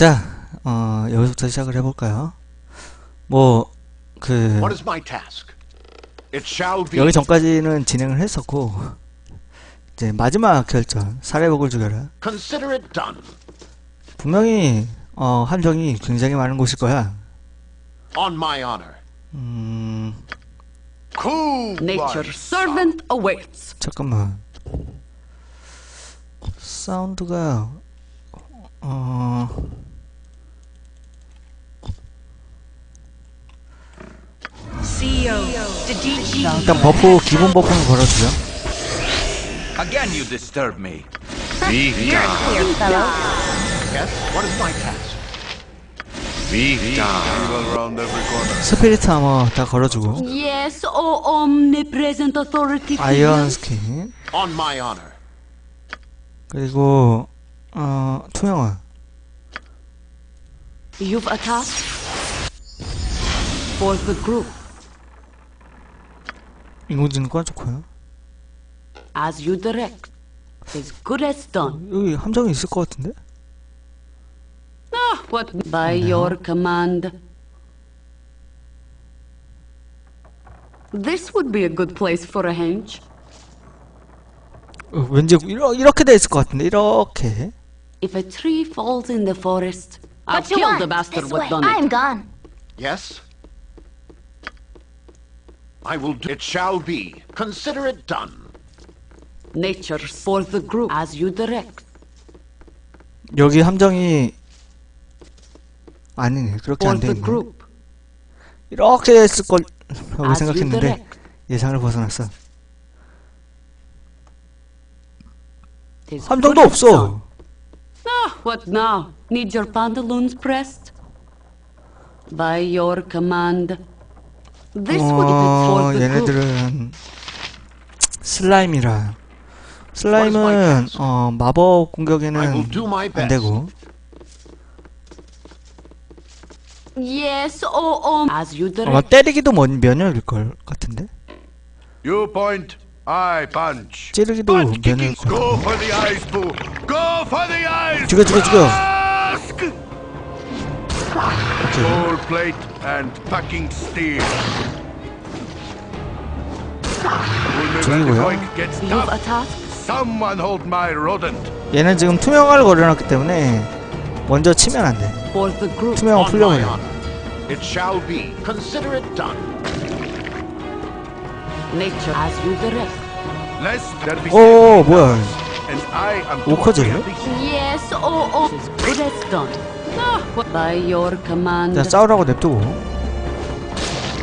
자, 어, 여기서부터 시작을 해볼까요? 뭐, 그, What is my task? It shall be. 여기 전까지는 진행을 했었고, 이제 마지막 결전, 사례복을 죽여라. Consider it done. 분명히, 어, 함정이 굉장히 많은 곳일 거야. On my honor. 음, Cool. Nature's servant awaits. 잠깐만. 사운드가, 어, CEO to DG. 일단 버프, 기본 버프는 걸어주죠. Again, you disturb me. Clear, fellow. Yes. What is my task? Be corner. 스피리트 아머 다 걸어주고, Yes, O omnipresent authority. 아이언. 스킨, On my honor. 그리고, 어, 투명화. You've a task for the group. 인공지능과 좋고요. As you direct. As good as done. 여기 함정이 있을 것 같은데? Ah, what? By your command. This would be a good place for a henge. 어, 왠지 이러, 이렇게 돼 있을 것 같은데 이렇게 If a tree falls in the forest, I'll What you kill want? the bastard This what way. done it. I'm gone. Yes. I will do. It shall be. Consider it done. Nature's for the group. As you direct. 여기 함정이 아니네 그렇게 For 안 돼 the 있네 group. 이렇게 했을 거라고 As you 생각했는데 direct. 예상을 벗어났어 Tis 함정도 good as done. 없어 Ah, what now? Need your pantaloons pressed? By your command. This would be 어 for the group. 얘네들은 슬라임이라 슬라임은 어 마법 I 공격에는 will do my 안 best. 되고 Yes, oh, oh. As you direct. 아마 때리기도 면, 면역일 걸 같은데 You point, I punch. 찌르기도 면역일 것 go 같은데 for the eyes, boo. Go for the eyes. 죽여 죽여 죽여 Ask. 오케이 Gold plate and packing steel. A task? someone hold my rodent. 얘는 지금 투명화를 걸어놨기 때문에 먼저 치면 안돼 the group. 투명화 풀려버려. It shall be. Consider it done. Nature. As you direct. Lest there be 오 뭐야 this- Yes, oh, oh. As done. Ah, what- By your command. 자 싸우라고 냅두고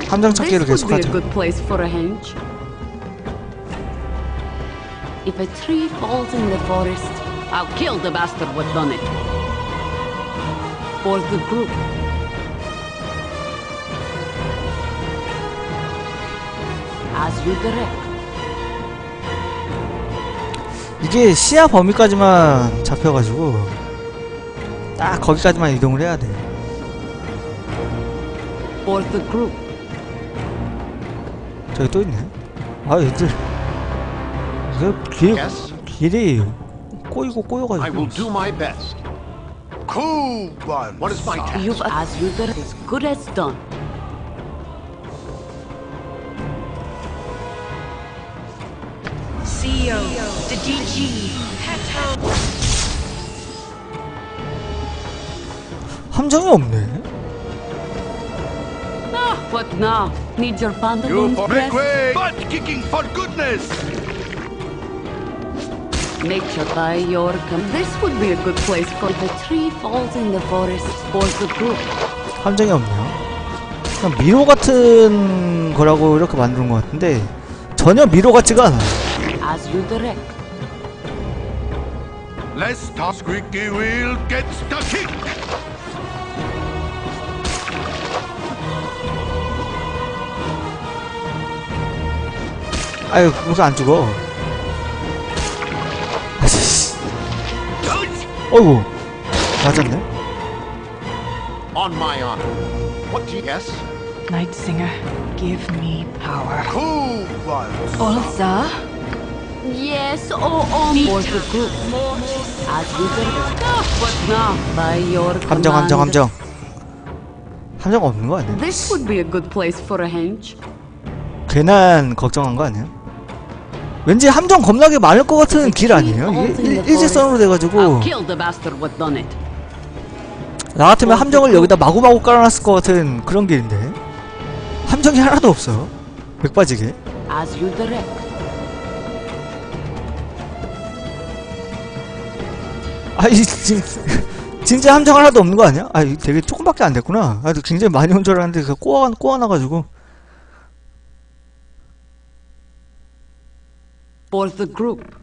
함정 찾기를 계속하자 good place for a henge. If a tree falls in the forest, I'll kill the bastard what done it. For the group. As you direct. 이게 시야 범위까지만 잡혀가지고 딱 거기까지만 이동을 해야 돼 For the group. 저기 또 있네 아 얘들 길, Yes. 길이 꼬이고 I will 꼬여가지고 do my best. Cool one. What is my task? You've as you direct. As good as done. CEO to DG. Peto. 함정이 없네 Ah, what now? Need your You pantaloons po- make way. Butt kicking for goodness. Nature by your com. This would be a good place for the tree falls in the forest for the group. 함정이 없네요 그냥 미로 같은 거라고 이렇게 만드는 것 같은데 전혀 미로 같지가 않아 As you direct. Lest the squeaky wheel gets the kick. 아유 무슨 안 죽어 어이구 맞았네 On my honor. What do you guess? Night Singer, give me power. Cool one. Ulsa, Yes, oh, on board the group. As direct. What now? By your 함정 함정. 함정 함정 없는 거 아니야? This would be a good place for a henge. 괜한 걱정한 거 아니야? 왠지 함정 겁나게 많을 것 같은 길 아니에요? 이게 일- 일직선으로 I'll 돼가지고. 나 같으면 함정을 여기다 마구마구 깔아놨을 것 같은 그런 길인데 함정이 하나도 없어 백빠지게. 아이 진, 진짜 함정 하나도 없는 거 아니야? 아 되게 조금밖에 안 됐구나 아 굉장히 많이 온 줄 알았는데 그 꼬아, 꼬아놔가지고 For the group.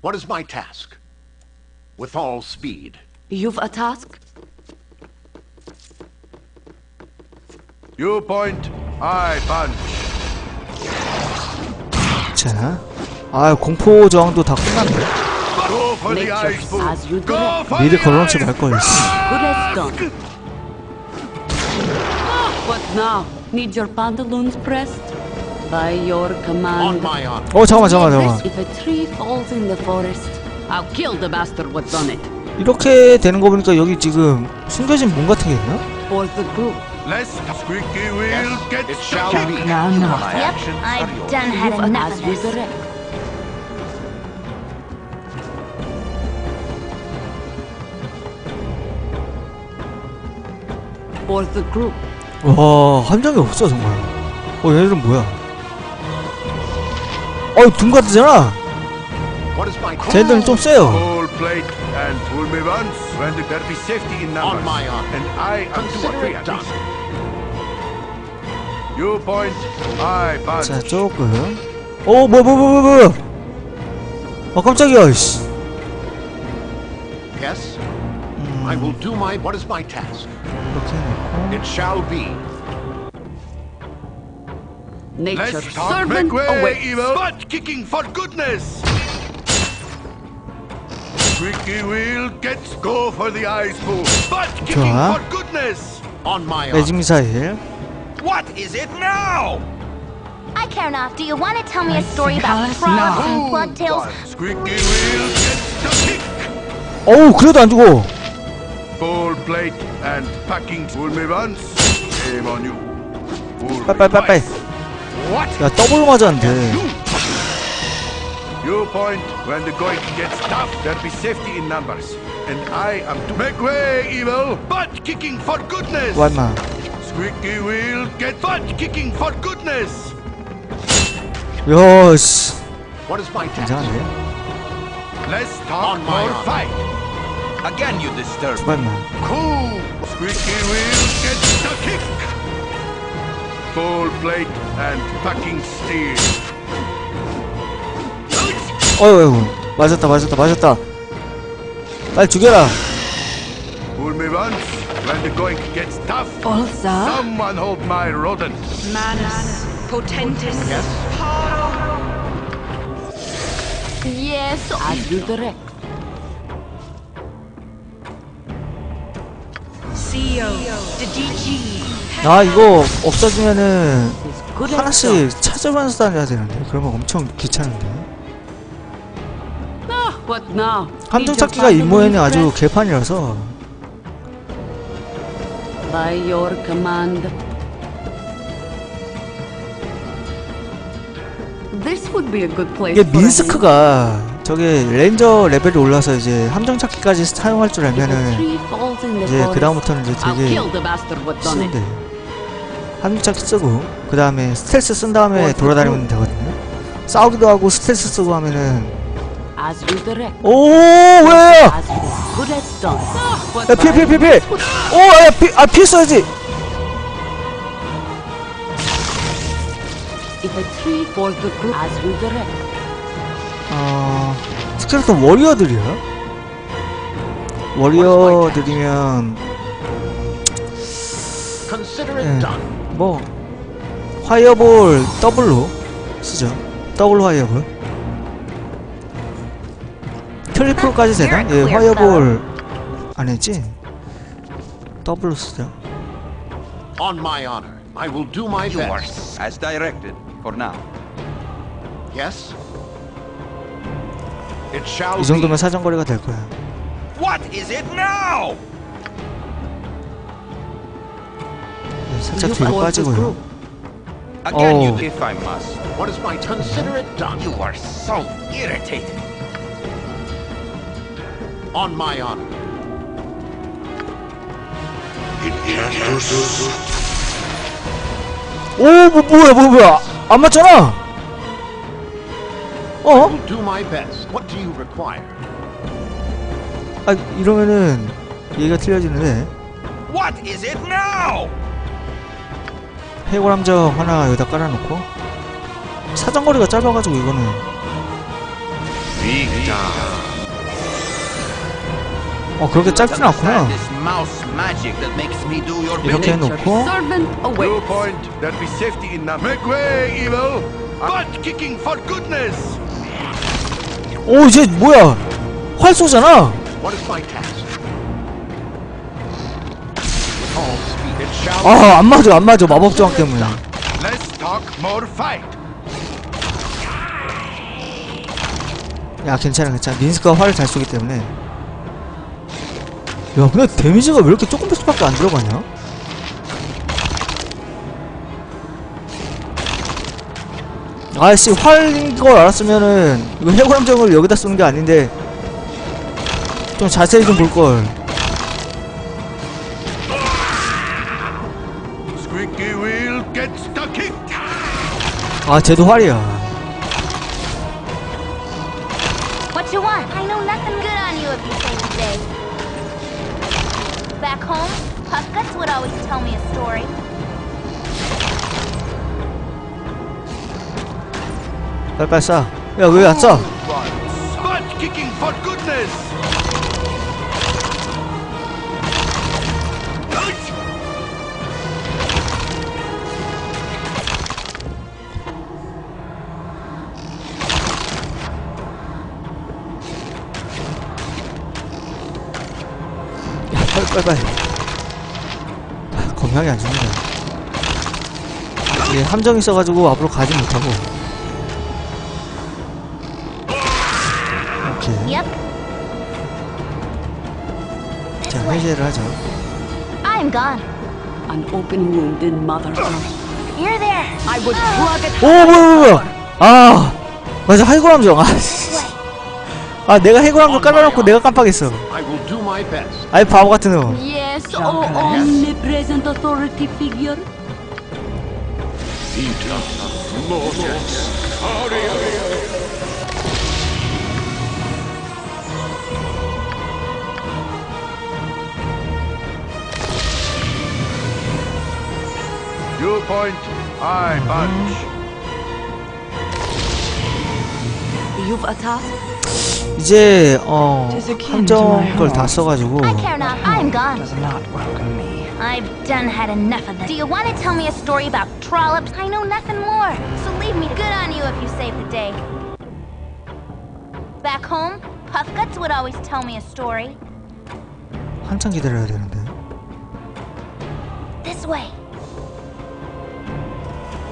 What is my task? With all speed. You've a task? You point, I punch. 자, 아 공포 저항도 다 끝났네 Go for the Nature ice pool. as you Go direct. for 미리 the 걸어놓지 ice 말걸 씨. Good as done. What now? Need your pantaloons pressed? By your On command. my honor. 어 잠깐만 잠깐만 잠깐만 If a tree falls in the forest, I'll kill the bastard what done it. 이렇게 되는 거 보니까 여기 지금 숨겨진 문 같은 게 있나? For the group. Lest squeaky it shall stuck. be. My Yep, I've done had enough of this. For the group. 와 함정이 없어 정말 어 얘네들은 뭐야 어둠 같으잖아 What is my task? 쟤네들은 좀 세요. 자 조금 어 뭐야 뭐야 뭐야 뭐야 아 깜짝이야 씨 Yes? I will do my. What is my task? 이렇게 해놓고 It shall be. Nature's Let's talk servant make way, awaits. evil. Butt kicking for goodness. Squeaky wheel gets go for the ice pool. Butt kicking 좋아. for goodness. On my honor. 매직 미사일 What is it now? I care enough. Do you want to tell me a story about frogs and blood tails? One. Squeaky wheel gets the kick. 어우 그래도 안 죽어 Full plate and packing. Fool me once, shame on you. Fool me 빨빨빨빨 twice. What? 야 더블 맞았는데 You point when the going gets tough, there be safety in numbers. And I am to make way, evil. Butt kicking for goodness. 와 임마 Squeaky wheel get butt kicking for goodness. 야씨 What is my task? 괜찮은데 Let's talk On my more honor. fight. Again you disturb me. 와 임마 Cool. Squeaky wheel gets the kick. Full plate and packing steel. 어휴 어휴 맞았다 맞았다 맞았다 빨리 죽여라 Fool me once, when the going gets tough, Also, someone hold my rodent. Manus, Potentis, Yes? yes, as you direct. CEO, the DG, 아 이거 없어지면은. 하나씩 찾아가면서 다녀야 되는데 그러면 엄청 귀찮은데 Ah? 함정 찾기가 임무에는 아주 개판이라서 이게. 민스크가 저게 레인저 레벨이 올라서 이제 함정 찾기까지 사용할 줄 알면은 이제 그 다음부터는 이제 되게. 쉬운데 찾기 쓰고 그 다음에 스텔스 쓴 다음에 어, 돌아다니면 되거든요 싸우기도 하고 스텔스 쓰고 하면은. 오. What 야 피해 피해 피해 피해 오야 피아 falls the group as you direct. 어 스켈레톤 워리어들이야 warrior들이면 Consider it 예. 뭐 fireball 더블로 쓰죠 더블 fireball 트리플까지 되나? 예 fireball 안 했지? 더블로 쓰죠 On my honor. I will do my best. as directed, for now. Yes? It shall 이 정도면 사정거리가 될 거야. What is it now? 살짝 뒤로 빠지고요. Again, you Oh. if I must. What is my Consider it done. You are so irritating. On my honor. 오, 뭐, 뭐야, 뭐, 뭐야. 안 맞잖아! 어? Will do my best. What do you require? 아, 이러면은, 얘기가 틀려지는데. What is it now? 해골 함정 하나 여기다 깔아놓고. 사정거리가 짧아가지고, 이거는. 어, 그렇게 짧진 않구나. 이렇게. 해놓고. 오, 이제 뭐야! 활 쏘잖아! 아, 안 맞아, 안 맞아. 마법 저항 때문에. 야, 괜찮아, 괜찮아. 민스가 활을 잘 쏘기 때문에. 야, 근데 데미지가 왜 이렇게 조금씩밖에 안 들어가냐? 아씨, 활인 걸 알았으면은, 이거 해골 함정을 여기다 쏘는 게 아닌데, 좀 자세히 좀 볼걸. 아, 쟤도 활이야. What you want? I know nothing good on you if you say the day. Back home, Puff Guts would always tell me a story. 빨리빨리 쏴. 야, 왜안 쏴? 빨리, 빨리, 빨리. 아, 건강이 안 좋네. 이게 함정이 있어가지고 앞으로 가지 못하고. 오케이. 자, 해제를 하죠. I'm gone. An open wound in Mother Earth. You're there. I would plug it. 오, 뭐야, 뭐야, 뭐야. 아, 맞아, 해골 함정. 아, 씨. 아, 내가 해골 함정 깔아놓고 내가 깜빡했어. I will do my best. 아이, 바보 같은 놈. Yes, oh omnipresent authority figure. You point, I punch. You've a task. 이제, 어, 함정 걸 다 써가지고. I care not. I'm gone. does not welcome me. I've done had enough of this. Do you want to tell me a story about trollops? I know nothing more. So leave me good on you if you save the day. Back home, Puff Guts would always tell me a story. 한참 기다려야 되는데. This way.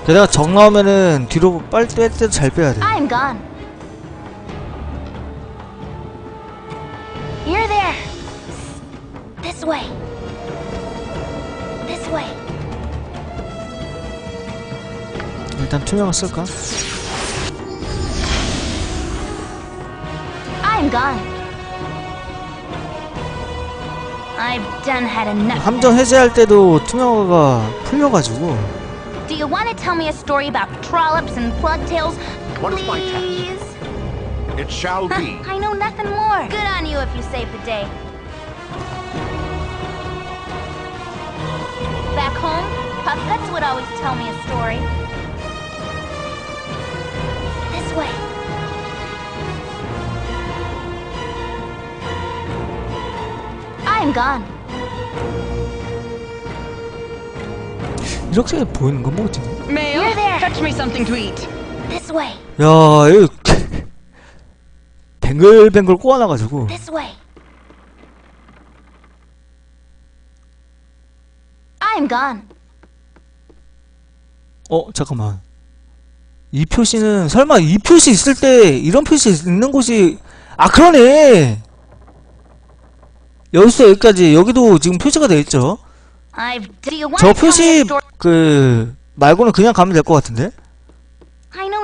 게다가 정 나오면은 뒤로 빨리 뺄 때도 잘 빼야 돼. I'm gone. You're there. This way. This way. 일단 투명을 쓸까? I'm gone. I've done had enough. of 함정 해제할 때도 투명화가 풀려가지고 Do you want to tell me a story about trollops and plugtails? What is my task? Please? It shall be. I know nothing more. Good on you if you save the day. Back home, Puff Guts would always tell me a story. This way. I'm gone. 이렇게 보이는 건 뭐지? Mail, You're there. fetch me something to eat. This way. 야, 이거 뱅글뱅글 꼬아놔가지고. 어 잠깐만 이 표시는 설마 이 표시 있을 때 이런 표시 있는 곳이 아 그러네 여기서 여기까지 여기도 지금 표시가 돼 있죠 I've. Do you want 저 표시? 그 말고는 그냥 가면 될 것 같은데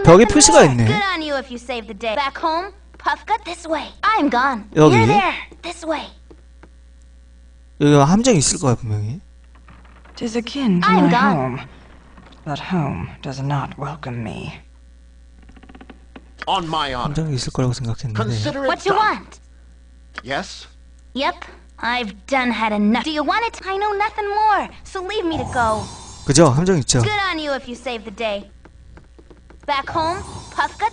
벽에 표시가. 있네. Good on you if you save the day. Back home, Puff got this way. I'm gone. 여기. You're there. This way. 여기 함정이 있을 거야 분명히 Tis akin to I'm my gone. home, but home does not welcome me. On my honor. 함정이 있을 거라고 생각했는데 Consider it What you done. want? Yes? Yep. I've done had enough. Do you want it? I know nothing more, so leave me to go. 그죠 함정 있죠 Good on you if you save the day.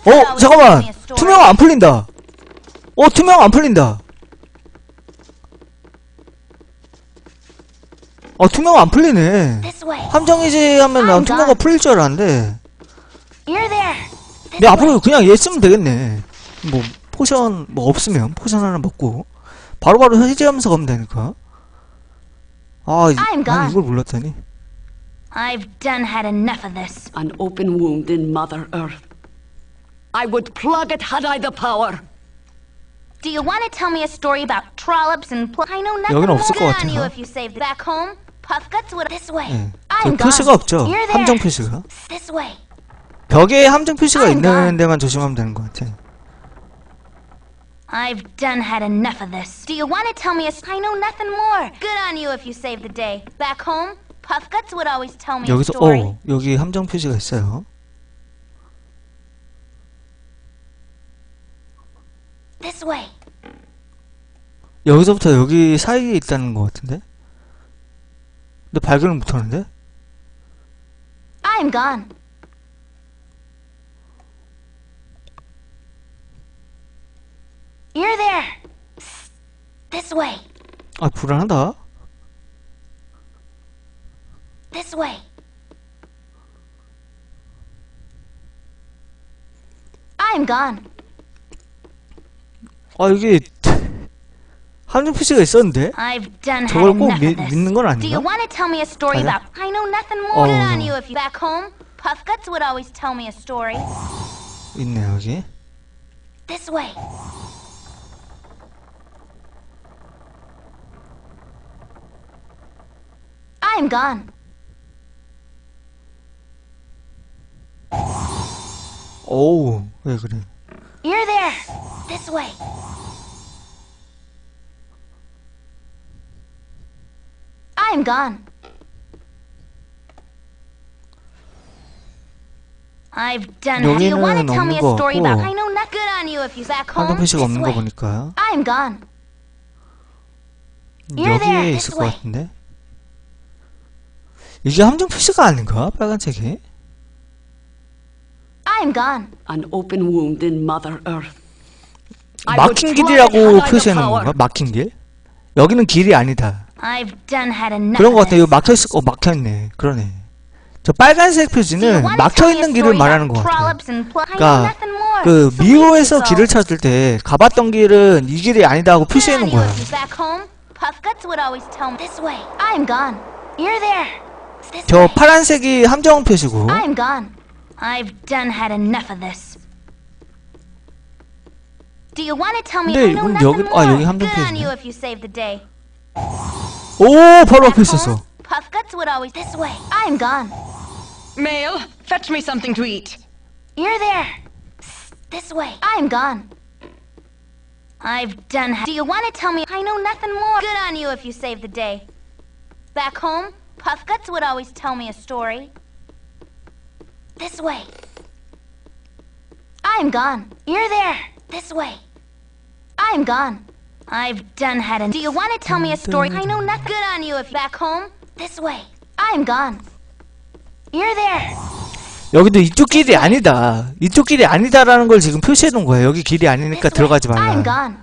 어 잠깐만. 투명 안 풀린다. 어 투명 안 풀린다. 어 투명 안 풀리네. 함정이지 하면 난 투명가. 풀릴 줄 알았는데. 내. 앞으로 그냥 얘 쓰면 되겠네. 뭐 포션 뭐 없으면 포션 하나 먹고. 바로바로 해제하면서 가면 되니까. 아, 이, gone. 이걸 몰랐다니 I've done had enough of this. An open wound in Mother Earth. I would plug it had I the power. Do you want to tell me a story about trollops and pl- I know nothing 여기는 more 없을 것 on 같아요. you if you save the back home. Puff guts would this way. 예. I'm 그 표시가 gone. 없죠 You're there. 함정 표시가 This way. 벽에 함정 표시가 I'm 있는 gone. 데만 조심하면 되는 것 같아 I've done had enough of this. Do you want to tell me a s- I know nothing more. Good on you if you save the day. Back home, Puff guts would always tell me a 여기서 story. 어 여기 함정 표시가 있어요 This way. 여기서부터 여기 사이에 있다는 것 같은데 근데 발견을 못하는데 I'm gone. You're there. S- This way. 아 불안하다 This way. I'm gone. 아 이게 함정 표시가 있었는데 I've done had 저걸 꼭 enough 미- of this. 믿는 건 Do you 아닌가? want to tell me a story 아니야? about? I know nothing more. Good 어. on you if you back home. Puff guts would always tell me a story. 있네 여기 This way. I'm gone. 오우 왜 그래 You're there. This way. I'm gone. I've done. Do you want to 여기는 tell me a 없는 story about? 같고. I know not good on you if you back home. 함정 표시가 This 없는 거. 보니까 I'm gone. You're 여기에 있을 것. 같은데 이게 함정 표시가 아닌가 빨간색이 I'm gone. An open wound in Mother Earth. I would 막힌 길이라고 power. 건가 막힌 길 여기는 길이 아니다 I've done had enough. 그런 것 of 같아. 여기 this. 막혀 있을 거 막혀 있네. 그러네. 저 빨간색 to 막혀 있는 길을 말하는 것 같아. trollops and pl- I know 그러니까. 그 미호에서 to 길을. 찾을 때 가봤던 길은 이 길이 아니다 하고 Good 표시해 놓은 you 거야. 저. 파란색이 함정 표시고 I'm gone. I've done had enough of this. Do you want to tell me 근데 I know 이건 nothing 여기- more? 아, 여기 함정 Good on 표시네. you if you save the day. 오 바로 앞에 Back 있었어. home, Puff guts would always this way. I'm gone. Mail, fetch me something to eat. You're there. S- This way. I'm gone. I've done. Ha- Do you want to tell me I know nothing more? Good on you if you save the day. Back home, Puff Guts would always tell me a story. This way. I'm gone. You're there. This way. I'm gone. I've done had enough. Do you want to tell me a story? I know nothing. Good on you if back home. This way. I'm gone. You're there. 여기도 이쪽 길이 아니다. 이쪽 길이 아니다라는 걸 지금 표시해 놓은 거야. 여기 길이 아니니까 This way. 들어가지 I'm 말라. gone.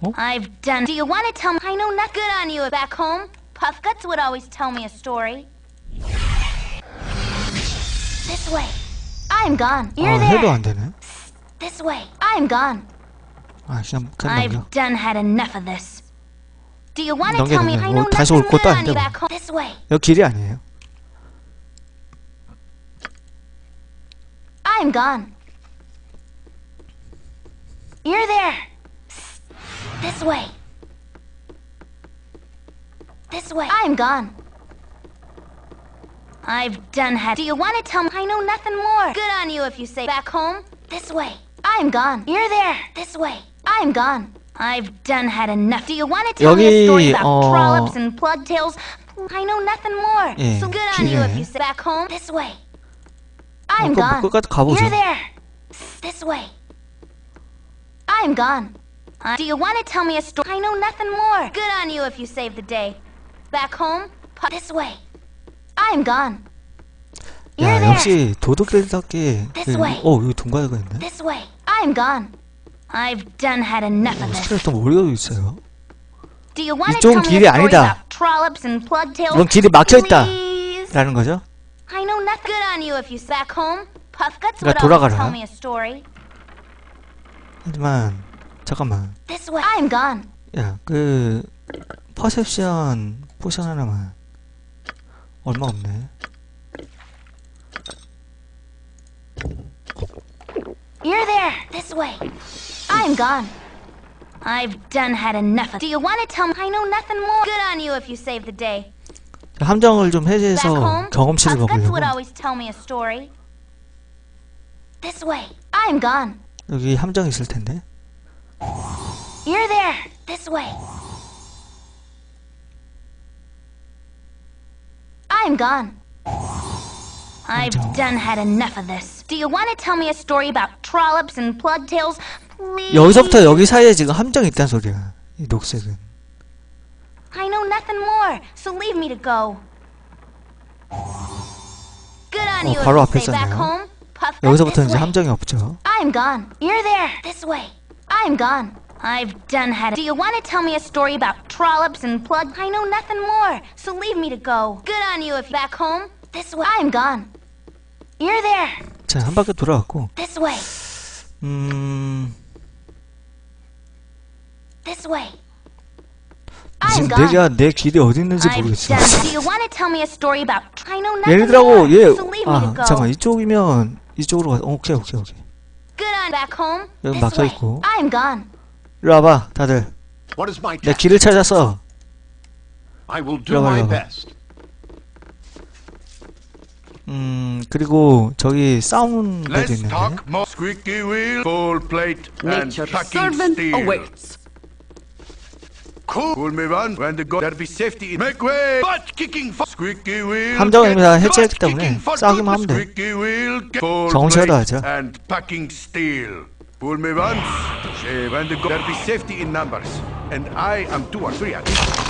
어? I've done. Do you want to tell me? I know not good on you. Back home, Puff Guts would always tell me a story. This way. I'm gone. You're 아 there. 해도 안 되네. This way. I'm gone. 아 그냥 그냥 넘겨. I've done had enough of this. Do you want to 넘겨, tell me? 넘겨. I 뭐 know 다시 nothing 올 것도 good on 아닌데 you. 뭐. Back home. This way. 여기 길이 아니에요. I'm gone. You're there. This way. This way. I'm gone. I've done had. Do you want to tell me? I know nothing more. Good on you if you say back home. This way. I'm gone. You're there. This way. I'm gone. I've done had enough. Do you want to tell me a story 여기, about 어, trollops and plugtails? I know nothing more. 예, so good on you if 길에. you say back home. This way. I'm 그럼 gone. 끝까지 가보죠. You're there. This way. I'm gone. Uh, do you want to tell me a story? I know nothing more. Good on you if you save the day. Back home? pu- This way. I'm gone. You're 야 there. 역시 도둑들답게 This way. 어 여기 동가가 있네 This way. I'm gone. I've done had enough of this. 스트레스 또 모르고 있어요 Do you want to 이쪽은 길이 story 아니다. about trollops and plugtails? 이건 길이 막혀 있다. Please? 라는 거죠 I know nothing. Good on you if you back home. Puffguts 그러니까 돌아가라. tell me a story. 하지만 잠깐만 This way. I'm gone. 야 그 퍼셉션 포션 하나만 얼마 없네 You're there. This way. I'm gone. I've done had enough of. Do you want to tell me? I know nothing more. Good on you if you save the day. 자, 함정을 좀 Back 해제해서 home, 경험치를 Puffguts 먹으려고 would always tell me a story. This way. I'm gone. 여기 함정 있을 텐데 You're there. This way. I'm gone. I've Ham정. done had enough of this. Do you want to tell me a story about trollops and plugtails? Please? 여기서부터 여기 사이에 지금 함정이 있단 소리야 이 녹색은 I know nothing more, so leave me to go. Good on 어, you 바로 if 앞에 you stay back 있었네요. home. Puff 여기서부터 this 이제 way. 함정이 없죠 I'm gone. You're there. This way. I'm gone. I've done had it. Do you want to tell me a story about trollops and plug? I know nothing more, so leave me to go. Good on you if you back home. This way. I'm gone. You're there. 자 한 바퀴 돌아왔고 This way. 음 This way. I'm 지금 gone. 내가 내 길이 어디 있는지 I've 모르겠어 done. Do you want to tell me a story about? I know nothing 예를 들하고 more, 얘 so leave me 아 to go. 잠깐 이쪽이면 이쪽으로 가 어, 오케이 오케이 오케이 Good on back home. 여기 This 막혀 way. 있고. I'm gone. 이리 와봐 다들 What is my 내 task? 길을 찾았어 I will do Go, my go, go. best. 음 그리고 저기 싸우는 데도 있는데 talk more. Squeaky wheel, full plate, and Nature's packing servant steel. awaits. Cool. Fool me one. When the go, there be safety. In. Make way. Butt kicking for squeaky wheel. 함정을 get 다 butt 해체했기 때문에 goodness. 하면 돼. Plate, 하죠. And. Fool me once. When the go, there be safety in numbers, and I am two or three at least.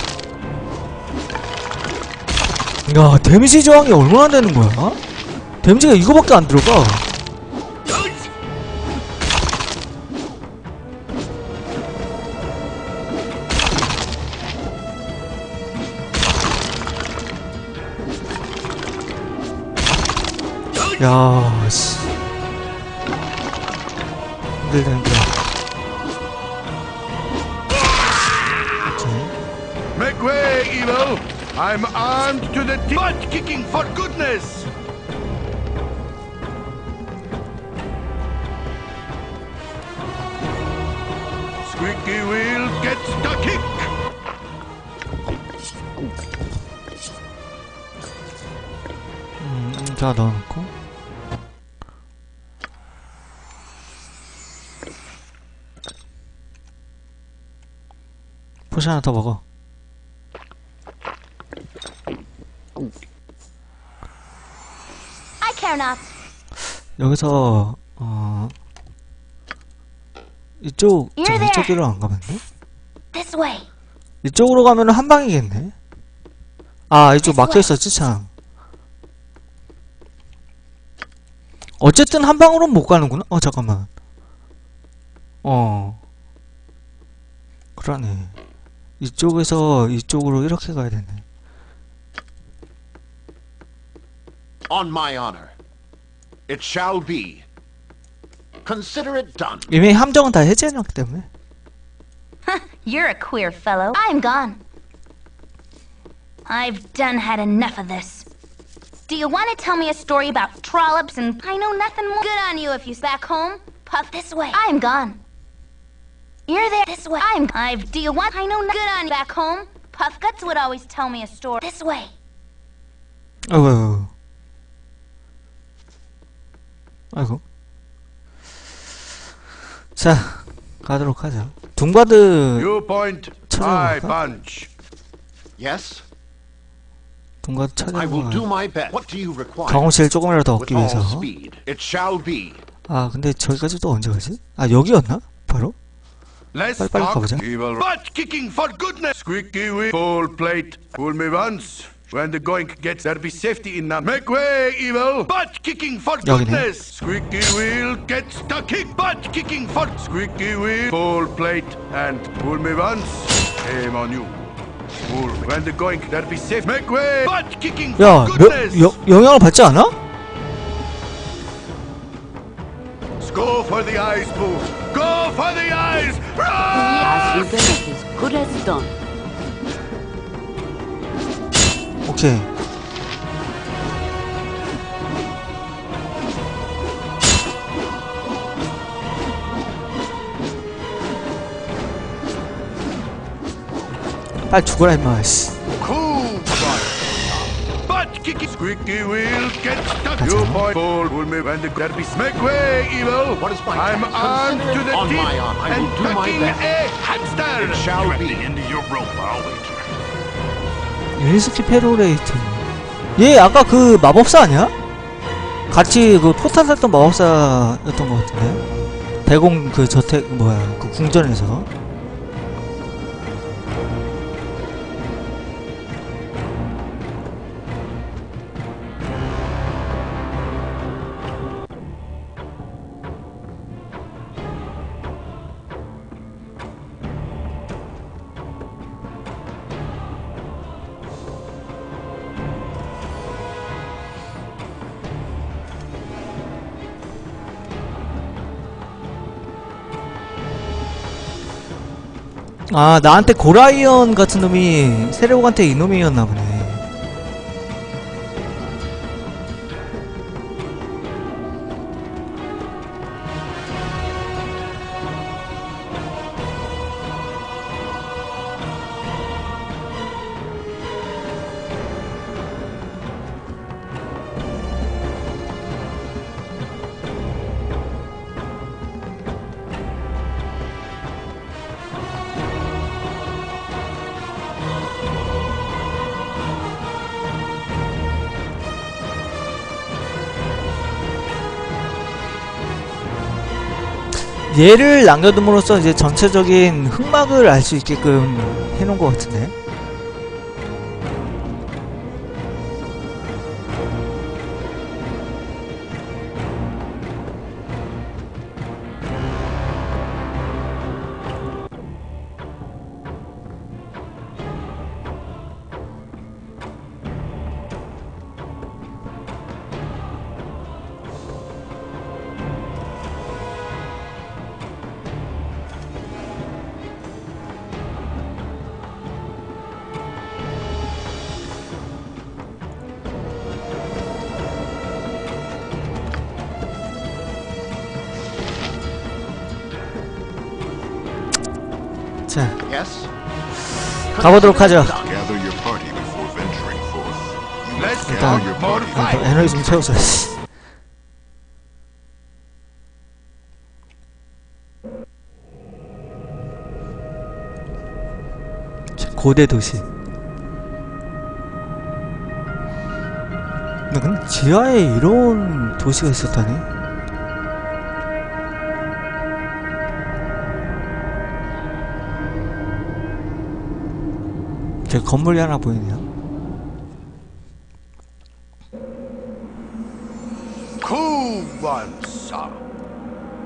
야 데미지 저항이 얼마나 되는 거야? 데미지가 이거밖에 안 들어가 야 to the teeth. Butt kicking for goodness! Squeaky wheel gets the kick! 음, 자 넣어놓고 포션 하나 더 먹어 여기서 어 이쪽 You're 저 there. 이쪽 길로 안 가봤네? This way. 이쪽으로 가면은 한 방이겠네? 아 이쪽 막혀 있었지 참 어쨌든 한 방으로는 못 가는구나? 어 잠깐만. 어. 그러네. 이쪽에서 이쪽으로 이렇게 가야 되네. On my honor. It shall be. Consider it done. 이미 함정은 다 해제해놨기 때문에 You're a queer fellow. I'm gone. I've done had enough of this. Do you want to tell me a story about trollops and I know nothing more? Good on you if you back home. Puff this way. I'm gone. You're there this way. I'm I've do you want I know no- good on you back home? Puff Guts would always tell me a story. This way. 아 아이고 자 가도록 하죠 둥바드 찾아볼까? Yes? 둥바드 I will do 찾아보면 my best. What do you require? 경험치를 조금이라도 얻기 위해서. 아 근데 저기까지 또 언제 가지? 아 여기였나? 바로? Let's 빨리 빨리 가보자. evil. Butt kicking for goodness. Squeaky wheel. Full plate. Fool me once. When the going gets there be safety in them. Make way, evil. Butt kicking for 여기네. goodness. Squeaky wheel gets the kick. Butt kicking for squeaky wheel. Full plate and fool me once. Shame on you. Fool. When the going there be safe. Make way. Butt kicking for 야 여, goodness. 여, 영향을 받지 않아? Go for the eyes, Boo. Go for the eyes. Run! As you get it, as good as done. 오케이 빨리 죽어라 임마 씨 Cool one. Butt kicking squeaky wheel gets stuck. You point fool will me when the there be make way evil. What is my I'm task? armed to the On teeth my honor, I will and do my tucking best. a hamster. It shall be. end of your rope, I'll 윈스키 페로레이트. 얘 아까 그 마법사 아니야? 같이 그 포탄 쐈던 마법사였던 것 같은데? 대공 그 저택 뭐야 그 궁전에서 아 나한테 고라이언 같은 놈이 세레오한테 이놈이었나 보네 얘를 남겨둠으로써 이제 전체적인 흑막을 알 수 있게끔 해놓은 것 같은데 가보도록 하죠 일단 일단. 에너지 좀 채우자 고대 도시 근데 지하에 이런 도시가 있었다니? 제 건물이 하나 보이네요 Cool one, sir.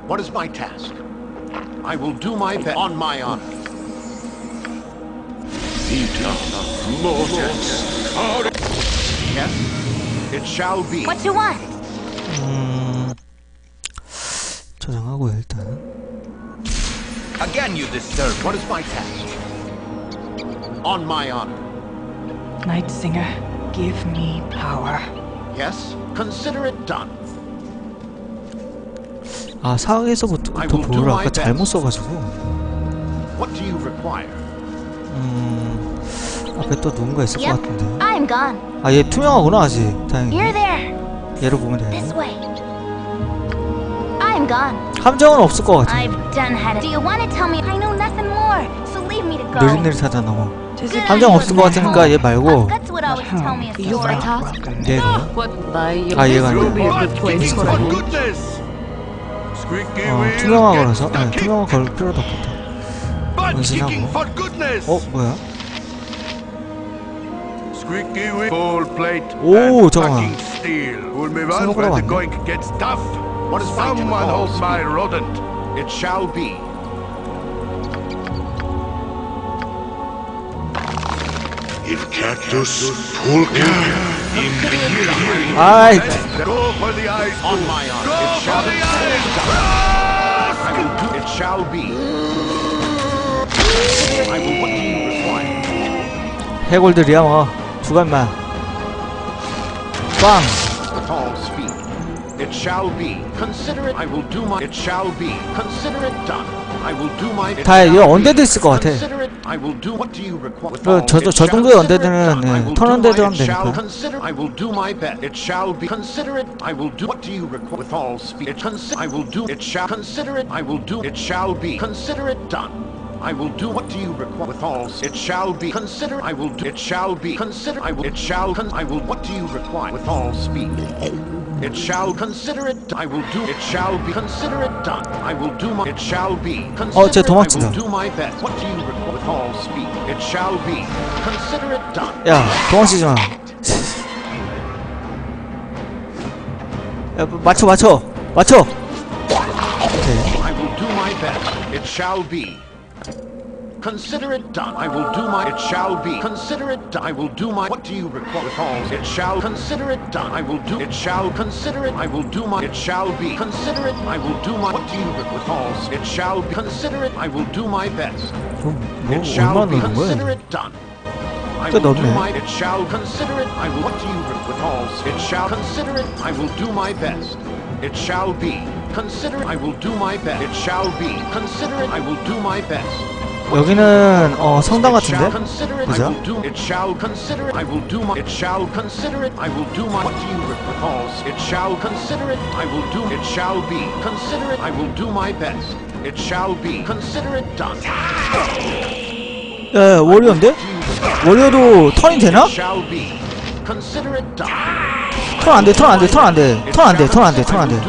What is my task? I will do my best. On my honor. Yes? It shall be. What you want? 음... 저장하고 일단 Again, you disturb. What is my task? On my honor. Night Singer, give me power. Yes? Consider it done. 아 상에서부터 do 보를 my 아까 잘못 best. 써가지고 What do you require? 음 앞에 또 누군가 있을 것 Yep. 같은데 I'm gone. 아 얘 투명하구나 아직 다행히 You're there. 얘를 보면 돼 This way. I'm gone. 함정은 없을 것 같아 I've done had it. Do you want to tell me? I know nothing more. So leave me to go. 느릿느릿하다 너무 함정 없을 것 같으니까 얘. 말고 Your your 아, 얘가 어 gets the 아니. 투명한 걸 필요도 없겠다 goodness! 어 뭐야 오, 잠깐만. 생각보다 be. In cactus pulca. In the 아이 Go for the eyes. On fool. my honor. Go It for shall the be. eyes. I will do. It shall be. I will. What do you require? 해골들이야 뭐 주간만 빵 With all speed. It shall be. Consider it. I will do my. It shall be. Consider it done. I will do my. It 다 shall 이거 be. 언데드 있을 것 같아. Consider it. I will do. What do you require? With 그 all- 저- it 저 shall 정도의 consider it 언데드는, done. I 네, will 턴 do 언데드 my- 하면 it shall 되니까. Consider. I will do my best. It shall be. Consider it. I will do. What do you require? With all speed. It consider. I will do. It shall. Consider it. I will do. It shall be. Consider it done. I will do what do you require with all it shall be consider I will do it shall be consider I will it shall con I will what do you require with all speed it shall consider it I will do it shall be consider it done I will do my it shall be consider 쟤 it, I will 도망친다. do my best what do you require with all speed it shall be consider it done 야 도망치지 마. 야 맞춰 맞춰 맞춰. 오케이. I will do my best. It shall be. Consider it done. I will do my. It shall be. Consider it done. I will do my. What do you require? Falls. It shall. Consider it done. I will do. It shall. Consider it. I will do my. It shall be. Consider it. I will do my. What do you require? Falls. It shall. Be. Consider it. I will do my best. It shall be. Consider it done. I will do my it shall consider it I will what do you recalls it shall consider it I will do my best it shall be consider it I will do my best it shall be consider it I will do my best 여기는 어 성당 같은데? 그죠? done. 야 워리어인데? 워리어도 턴이 되나? 턴 안돼 턴 안돼 턴 안돼 턴 안돼 턴 안돼 턴 안돼.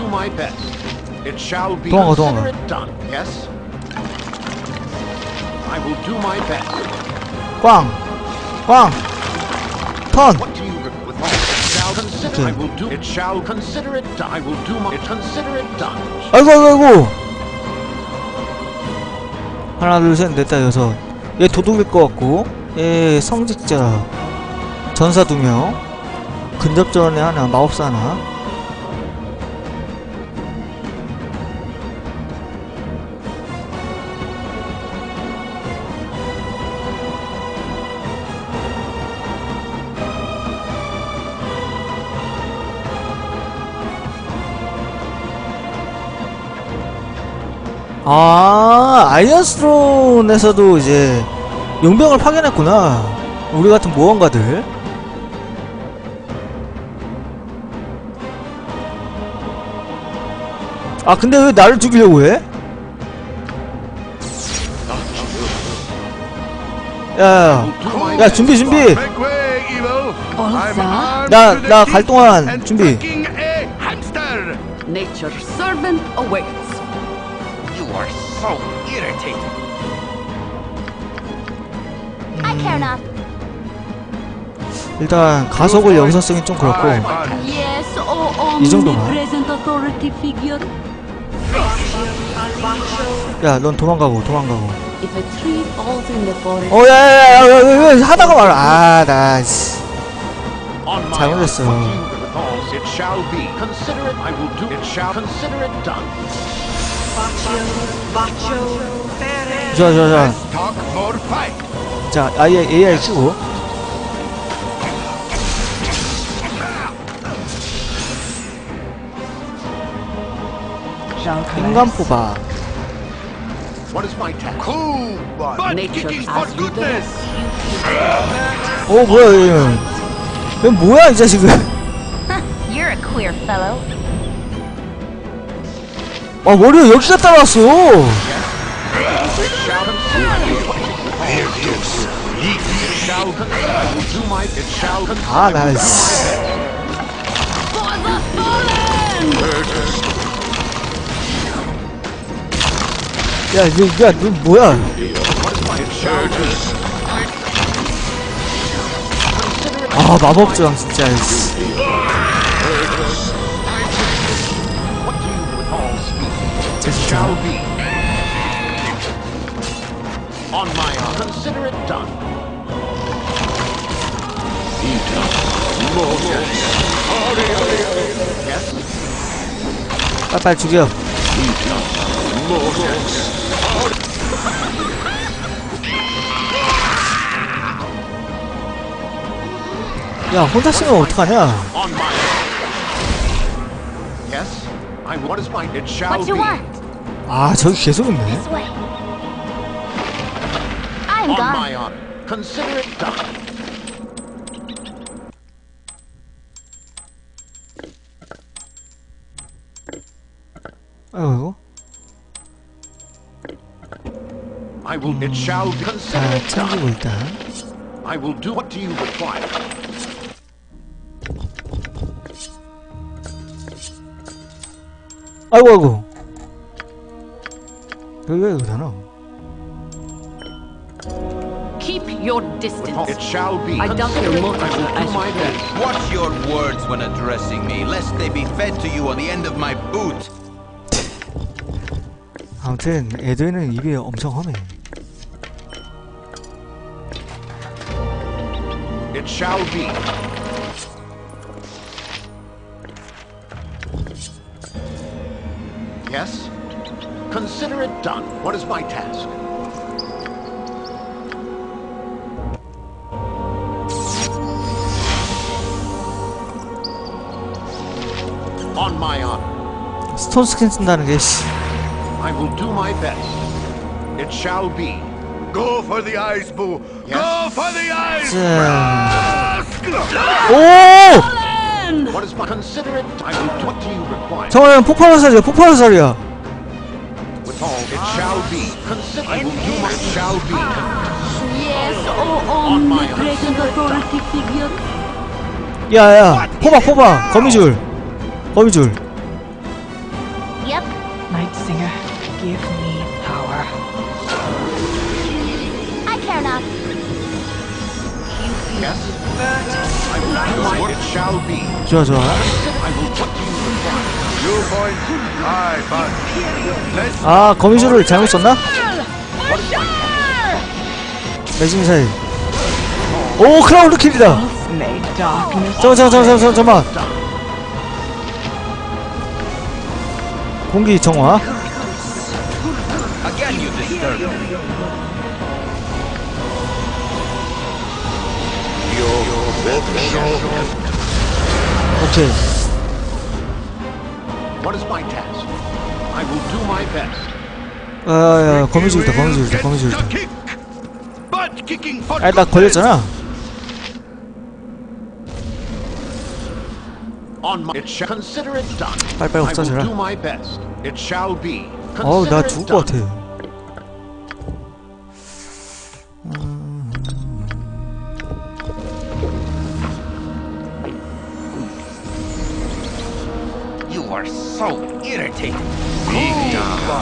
도망가, 도망가. I will do my best. 꽝! 꽝! 턴! What do you recall? It shall consider. I will do. It shall consider it done. I will do my. It consider it done. 아이고 아이고 아이고 하나 둘셋 넷다 여섯 얘 도둑일 것 같고 얘 성직자 전사 두명 근접전에 하나 마법사 하나 아 아이언스론에서도 이제 용병을 파견했구나 우리 같은 모험가들 아 근데 왜 나를 죽이려고 해? 야야 야 준비 준비 Make way, evil. I'm armed 나- to the 나 teeth 갈 동안 준비. So irritating. I care not. 일단 가속을 여기서 쓰긴 좀 그렇고 oh 이 정도만. omnipresent authority figure. 야넌 도망가고 도망가고 If a tree falls in the forest, 어 야야야야 하다가 말아 아나 잘못했어. 좋아 좋아 좋아. 자 아예 AI 끄고. 인간 뽑아 오 뭐야 얘 뭐야 이 자식은? 아 머리가 여기 갖다 놨어. Shall con- I will do my. It shall. con- 아 나. 씨. 야, 야, 야, 너 뭐야? 아, 마법조항 진짜. shall be. On my honor. Consider it done. Yes. 빨빨 죽여. 야, 혼자 쓰면 어떡하냐? On my honor. Yes. I. What is mine? It shall What you be. want? 아, 저기 계속 있네. This way. I'm On gone. my honor. Consider it done. 아이고, I will. It shall be. Consider 자, it done. 챙기고 일단. I will do what do you require. 아이고, 아이고. 여기가 여기잖아. Keep your It distance. shall be. I doubt Consider your it. motives I will are do as my you best. Watch your words when addressing me, lest they be fed to you on the end of my boot. 아무튼 애들은 입이 엄청 험해. It shall be. What is my task? On my honor, 스톤 스킨 쓴다는 게 씨. I will do my best. It shall be. Go for the eyes, Boo! Go for the eyes! 자. Ask! 오! What is my consider it? I will do what do you require. 정말 폭발 화살이야. 폭발 화살이야. I will do my shall be. Yes, oh omnipresent authority figure. 야야. 포박 포박. 거미줄. 거미줄. Yep. Night Singer, give me power. I care not. Yes? I will do my it shall be. 좋아 좋아. I will what do you. 아 거미줄을 잘못 썼나? 매진사일. 오 크라우드 킬이다. May darkness 잠깐 잠깐 잠깐 잠깐 잠깐만. 공기 정화. 오케이. What is my task? I will do my best. 아야 거미줄이다 거미줄이다 Gets 거미줄이다. the kick. Butt kicking for 아나 goodness. 걸렸잖아. On my it shall consider it done. 빨리빨리 I will 없어져라. do my best. It shall be. 어우 나 Consider it 죽을 것 done. 같아. You are so irritating. Mortis. Jean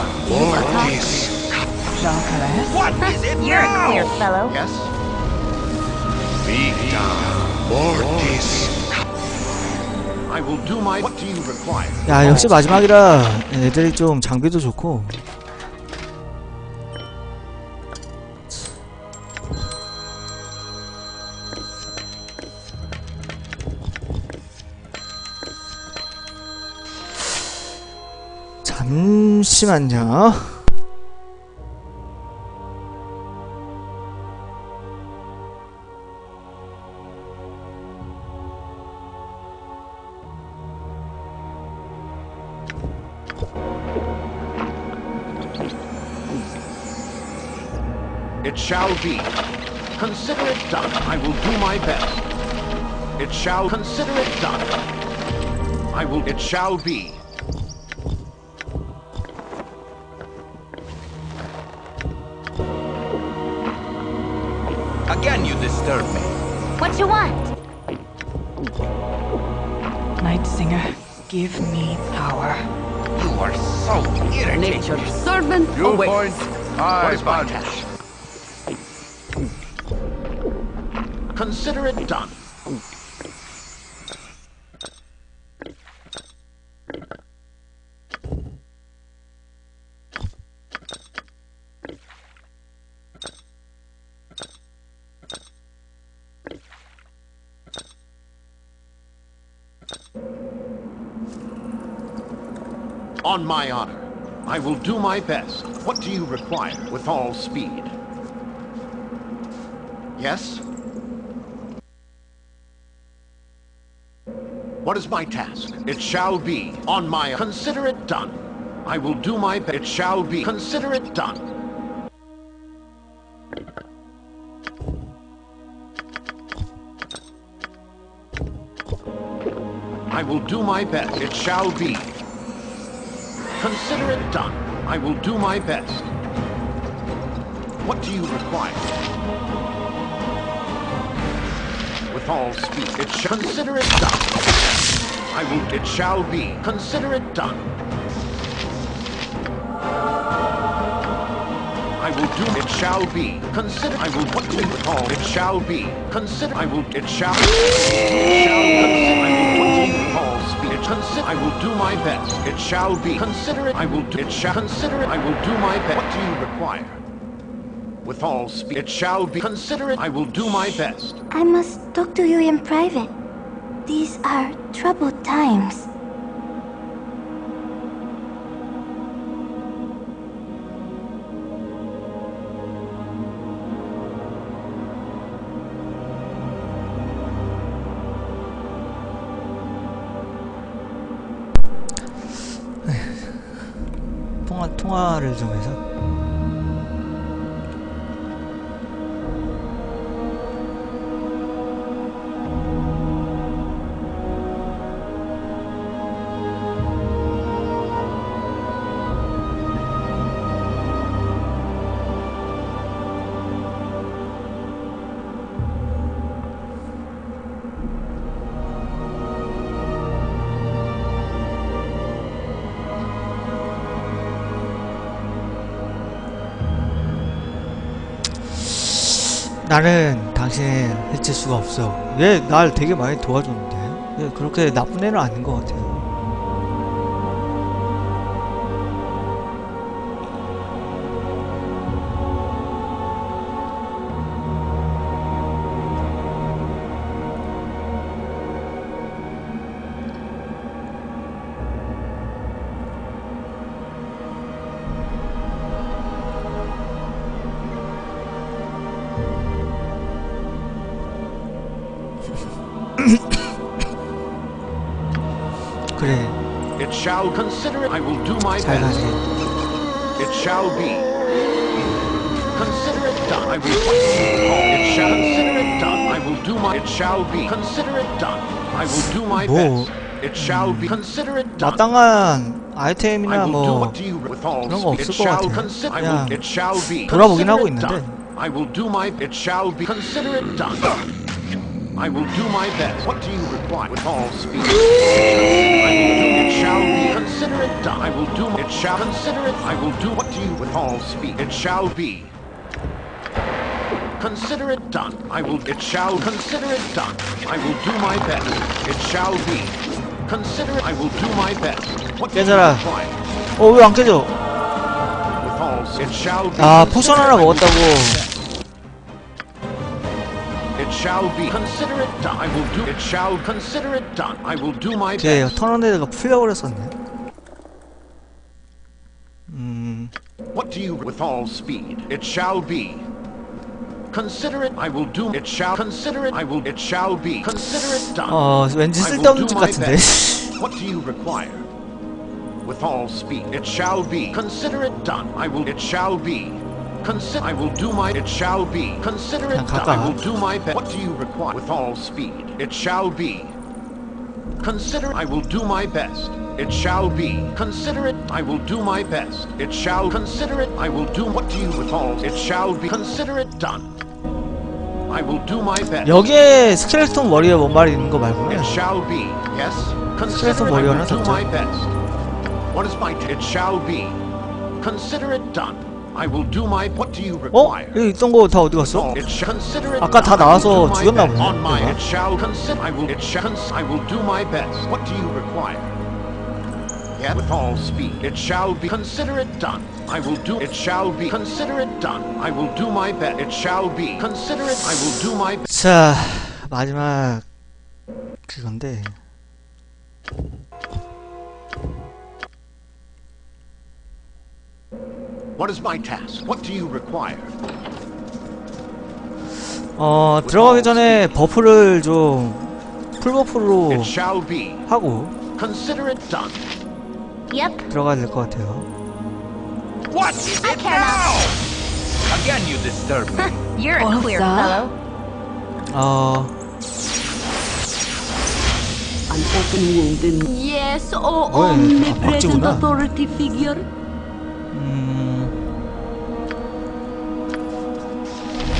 Calais. What is it You're a now? queer fellow. Yes? Mortis. I will do my what do you require? 야 역시 마지막이라 애들이 좀 장비도 좋고. It shall be. Consider it done. I will do my best. It shall consider it done. I will. It shall be. Disturb me. What you want? Night Singer, give me power. You are so irritating. Nature's servant You awaits. point, I What is my punch. task? Consider it done. On my honor, I will do my best. What do you require with all speed? Yes? What is my task? It shall be on my consider it done. I will do my best. It shall be consider it done. I will do my best. It shall be. Consider it done. I will do my best. What do you require? With all speed, it shall consider it done. I will. It shall be. Consider it done. I will do. It shall be. Consider. I will. What do you call? It shall be. Consider. I will. It shall. It shall. Consider. I will. Consider. I will do my best. It shall be. Consider it. I will do. It shall. Consider it. I will do my best. What do you require? With all speed. It shall be. Consider it. I will do my best. I must talk to you in private. These are troubled 나는 당신을 해칠 수가 없어. 얘 날 되게 많이 도와줬는데. 얘 그렇게 나쁜 애는 아닌 것 같아. 그 shall consider it. I will do my 잘 best. 가지. It shall be. Consider it done. I will. It shall consider it done. I will do my. It shall be. Consider it done. I will do my 뭐, best. It shall be. Consider it done. 마땅한 I 아이템이나 will do 뭐 what you with all 그런 거 speed. It 없을 것 shall 같아. consider. I 그냥 will. It shall be. 돌아보긴 Consider 하고 it 있는데. done. I will do my. It shall be. Consider it done. I will do my best. What do you require? With all speed. I will do. It shall be. Consider it done. I will do. It shall consider it. I will do. What do you with all speed? It shall be. Consider it done. I will. It shall consider it done. I will do my best. It shall be. Consider it. I will do my best. What do you 깨져라. require? 어 왜 안 깨져? With all. It shall be. 아 포션 하나 Consider it. I will 먹었다고. shall be. Consider it done. I will do. It shall consider it done. I will do my 쟤 best. 턴원에다가 풀려버렸었네. 음, What do you with all speed? It shall be. Consider it. I will do. It shall consider it. I will. It shall be. Consider it done. 어 왠지 I will 쓸데없는 do 짓 my 같은데. best. What do you require? With all speed. It shall be. Consider it done. I will. It shall be. Consider I will do my it shall be. Consider it 그냥 done. 갈까? I will do my best. What do you require? With all speed. It shall be. Consider I will do my best. It shall be. Consider it I will do my best. It shall consider it I will do what do you with all it shall be. Consider it done. I will do my best. 여기에 스켈레톤 워리어 원말이 있는 거 말고는 It shall be. Yes. 스트레스 Consider it I will 머리하나 do 잡자. my best. What is my it shall be. Consider it done. I will do my what do you 어? require? 여기 있던 거 다 어디 갔어? It shall consider it 아까 다 done. I will 나와서 do my 죽였나 best. 보네, On my 내가. it shall consider I will it shall cons- I will do my best. What do you require? Yeah, with all speed. It shall be consider it done. I will do it shall be consider it done. I will do my best. It shall be consider it I will do my best. 자 마지막 그건데 What is my task? What do you require? 어 들어가기 전에 버프를 좀 풀버프로 It shall be. 하고 Consider it done. Yep, 들어가야 될 것 같아요 What is I it care now? Again, you disturb me. You're a queer fellow. 어 An open wound in. Yes, oh, 이거? 아, omnipresent 박쥐구나. authority figure. 음,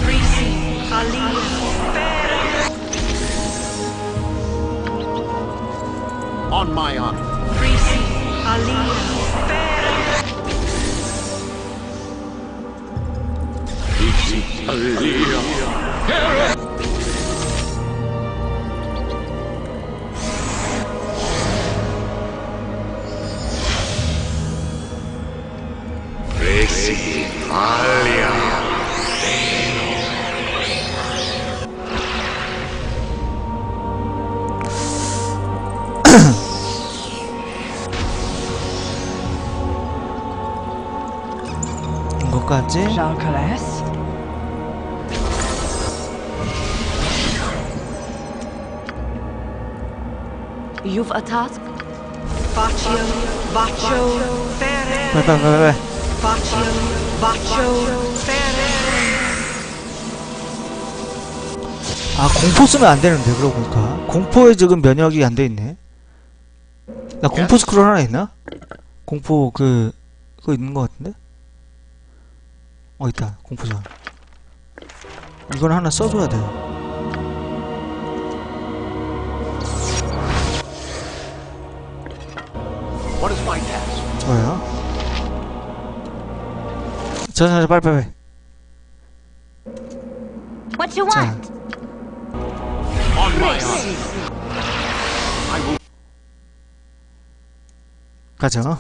3C. Aliyah. On my honor. 3C. Aliyah. Resi 이것까지 Jean Calais? You've a task? Baccio. Baccio. Ferre. 빨빨빨빨 Baccio. Baccio. Ferre. 아 공포 쓰면 안 되는데 그러고 보니까 공포에 지금 면역이 안 돼 있네 나 공포 스크롤 하나 있나? 공포 그 그거 있는 것 같은데? 어 있다 공포전 이건 하나 써줘야 돼 What is my task? 좋아요 자자자 빨리 빨리 What you 자 want? On my honor. I will 가죠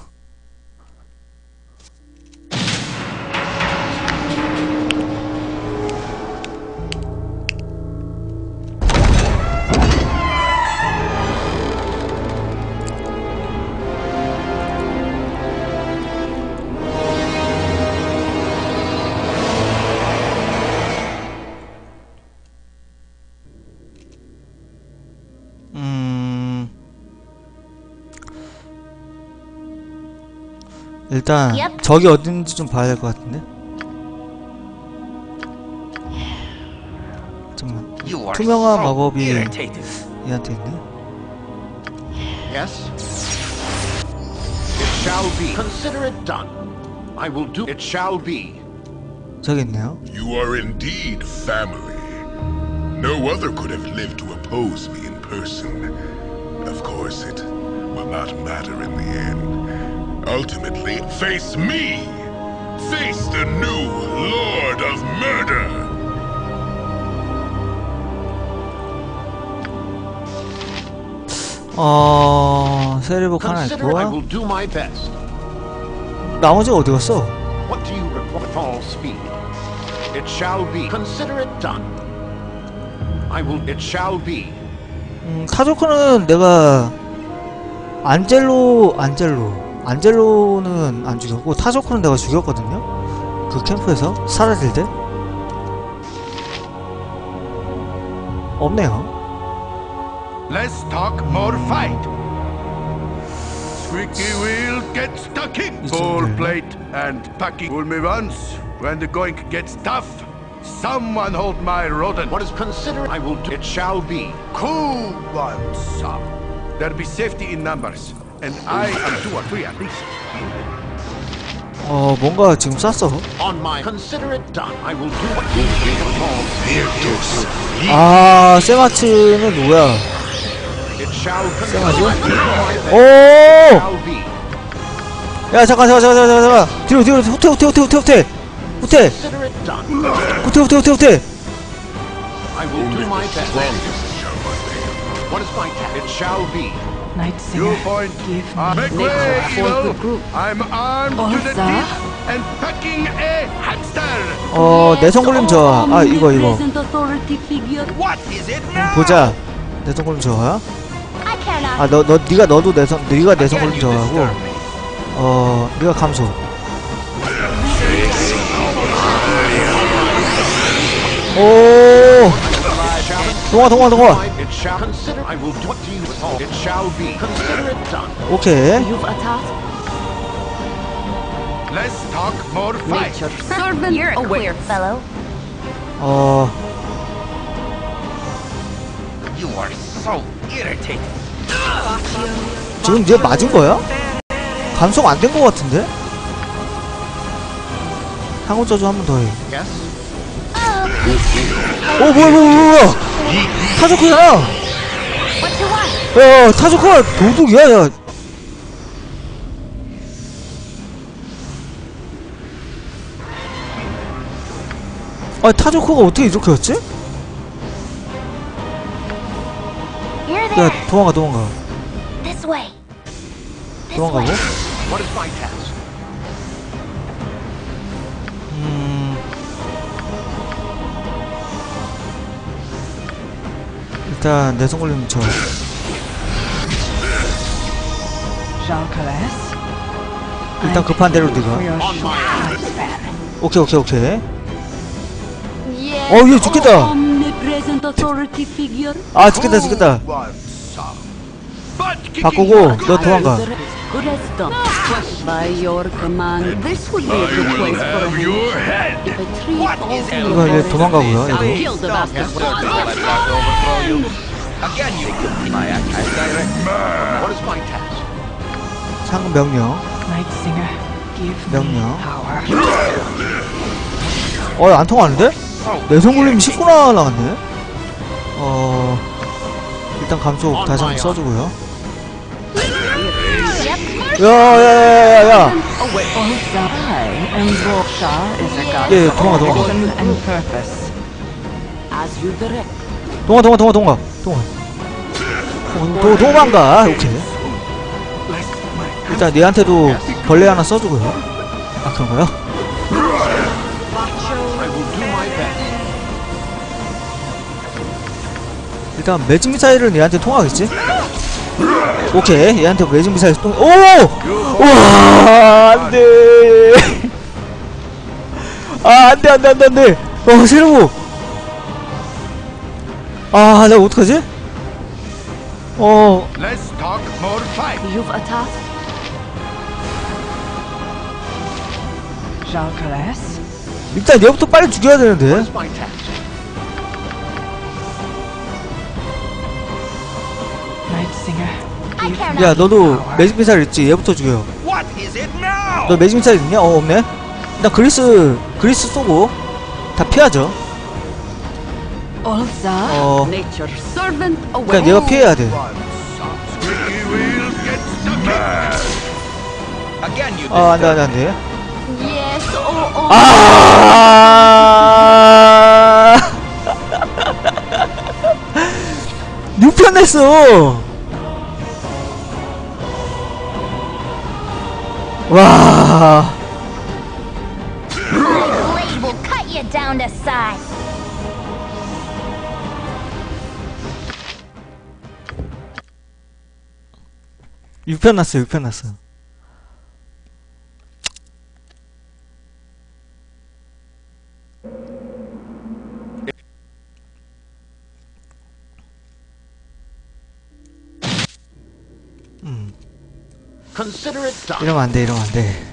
일단. 적이 어딘지 좀 봐야 될 것 같은데 잠깐만 투명한 마법이. 얘한테 있네 Yes. It shall be. Consider it done. I will do it shall be. 저기 있네요 You are indeed family. No other could have lived to oppose me in person. Of course, it will not matter in the end. Ultimately, face me! Face the new Lord of Murder! 어 세리복 하나 Consider I 있고 will do my best. 나머지 어디 갔어? What do you require with all speed? It shall be. Consider it done. I will it shall be. 음, 타조크는 내가 안젤로 안젤로 안젤로는 안 죽였고 타조크는 내가 죽였거든요 그 캠프에서 사라질 때 없네요 Less talk, more fight. Squeaky wheel gets the kick. It's Full okay. plate and packing. Fool me once, When the going gets tough, someone hold my rodent. What is considered, I will do. It shall be. Cool one, son. There be safety in numbers, And I am two or three at least. 어 뭔가 지금 쐈어 On my consider it done. I will do what you with all 아 세마츠는 누구야 It shall 쌩하죠? consider 오! shall be. 야 잠깐 잠깐 잠깐 잠깐 잠깐 뒤로 뒤로 후퇴 후퇴 후퇴 후퇴 후퇴 후퇴 Consider it done. 후퇴 후퇴 후퇴 후퇴 I will do my best. What is my task? It shall be. Night You Singer, point. give Uh, me way, for the group. I'm armed to the teeth and packing a hamster. 어 내성굴림 저하 아 이거 이거 Omnipresent authority figure. What is it now? 보자 I care not. 아너 너 네가 너도 내성 네가 내성굴림 저하고 어 네가 감소 오 동화 동화 동화. 오케이 You've attacked Let's talk more fight. nature. Servant You're a away. queer fellow. 어 You are so irritating. 지금 얘 맞은 거야? 감속 안 된 거 같은데? 항우 저주 한 번 더 해. 오 뭐야 뭐야 뭐야 want? 야. 타조크가 도둑이야 야. 아 타조크가 어떻게 이렇게 there. 야 도망가 도망가. 도망가고 일단 내성 걸리면 저. 일단 급한 대로 네가. 오케이 오케이 오케이 Yes. 어, 얘 죽겠다. 아 죽겠다 죽겠다 바꾸고 너 도망가 As done. By your command, this would be a good place for head. If a tree What falls is in 이거 얘 도망가고요 I'll 얘도 kill the bastard. You. Again, you killed my act. I direct. What is my task? 상금 명령 Night Singer, give me 명령. power. 어안 통하는데? 내성 걸리면 19나 나갔네 어 일단 감속 다시 한번 써주고요 야야야야야. 예, 예. As you direct. 동아 동아 동아 동아 동아 도, 도, 도망가 오케이 일단 얘한테도 벌레 하나 써주고요 아 그런가요? 일단 매직 미사일은 얘한테 통하겠지? 오케이 얘한테 매직 미사일 통 오! 와 안돼 아 안돼 안돼 안돼 안돼 어 세르고 아 내가 어떡하지? 어 Let's talk more fight. You've attacked. Jean Calais. 일단 얘부터 빨리 죽여야 되는데 야. 너도 매직 미사일 있지 얘부터 죽여 What is it now? 너 매직 미사일 있냐? 어 없네 일단 그리스 그리스 쏘고 다 피하죠. 어. 그냥 얘가 피해야 돼 아, 안 돼 안 돼 안돼 Yes. Oh, oh. 아 뉴편 냈어 size. 육편 났어 육편 났어 Consider it done. 이러면 안돼 이러면 안돼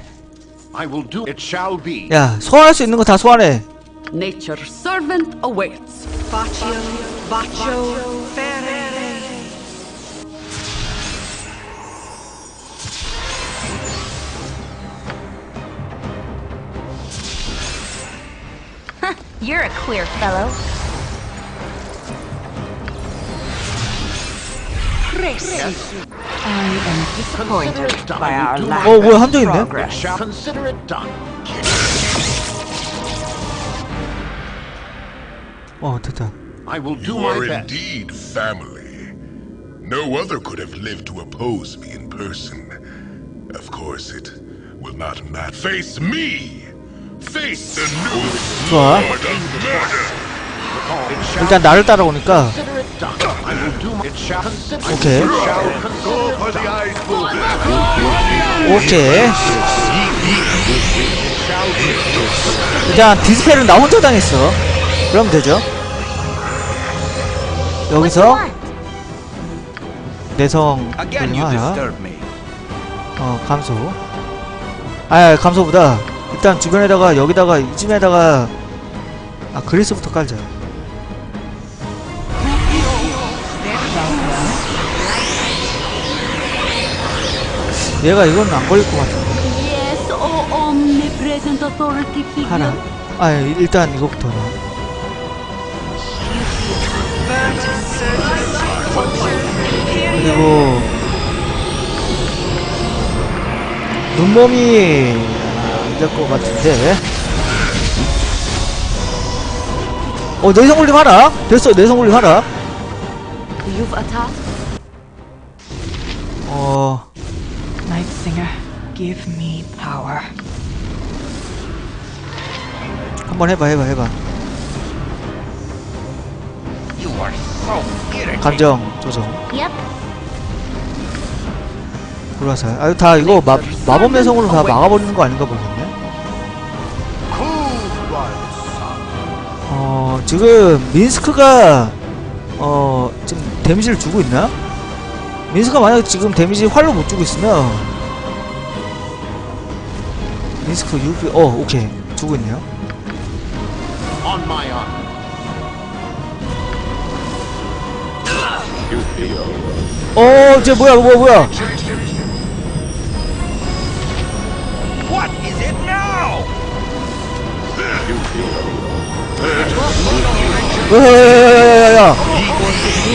I will do. It shall be. 야 소환할 수 있는 거 다 소환해 Nature's servant awaits. Baccio, Baccio, Fere. You're a queer fellow. I am Consider disappointed it done. by I our will do lack my 어 뭐야 of 함정 있네 It progress. shall consider it done. 어 됐다 I will do You my are best. indeed family. No other could have lived to oppose me in person. Of course, it will not matter. Face me! Face the new 좋아 Lord of Murder! 일단 나를 따라오니까. 오케이. 오케이. 일단 디스펠은 나 혼자 당했어 그러면 되죠 여기서? 내성 하나. 어 감소 아 감소보다 일단 주변에다가 여기다가 이쯤에다가 아 그리스부터 깔자 얘가 이건 안 걸릴 것 같은데 Yes, oh omnipresent authority figure. 하나 아 일단 이거부터는 그리고 눈몸이 안 될 것 같은데 어 내성 올림 하나 됐어 내성 올림 하나 You've attacked. 어 give me power. 한번 해봐 해봐 해봐 You are so irritating. 감정 조정 Yep. 불화살 아다 이거 마, 마법 내성으로 다 막아버리는 거 아닌가 son. 어 지금 민스크가 어 지금 데미지를 주고 있나? 민스크가 만약 지금 데미지 활로 못 주고 있으면 민스크 6 어 오케이 주고 있네요. 어 이제 뭐야 뭐야 뭐야 What is it now? 야야야야야야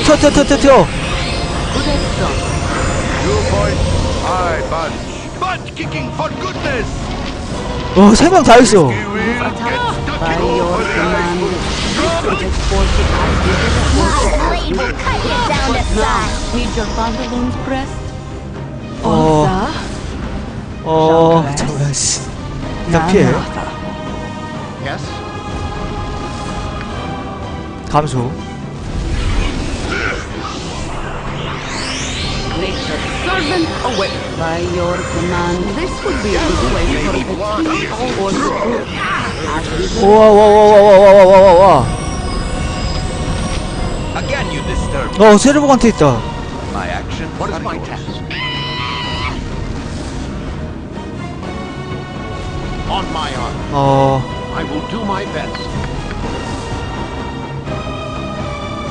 튀어 튀어 튀어 튀어 You point, I punch. Butt kicking for goodness! 어, 세 명 다했어. 어, 어, 잠깐, 씨. 일단 피해. 감소. nature. Servant away. By your command, this would be a good for or school. Whoa, whoa, whoa, whoa, whoa, whoa, whoa, whoa. Again you disturb. Oh, my action. What is my task? On my arm. Oh. I will do my best.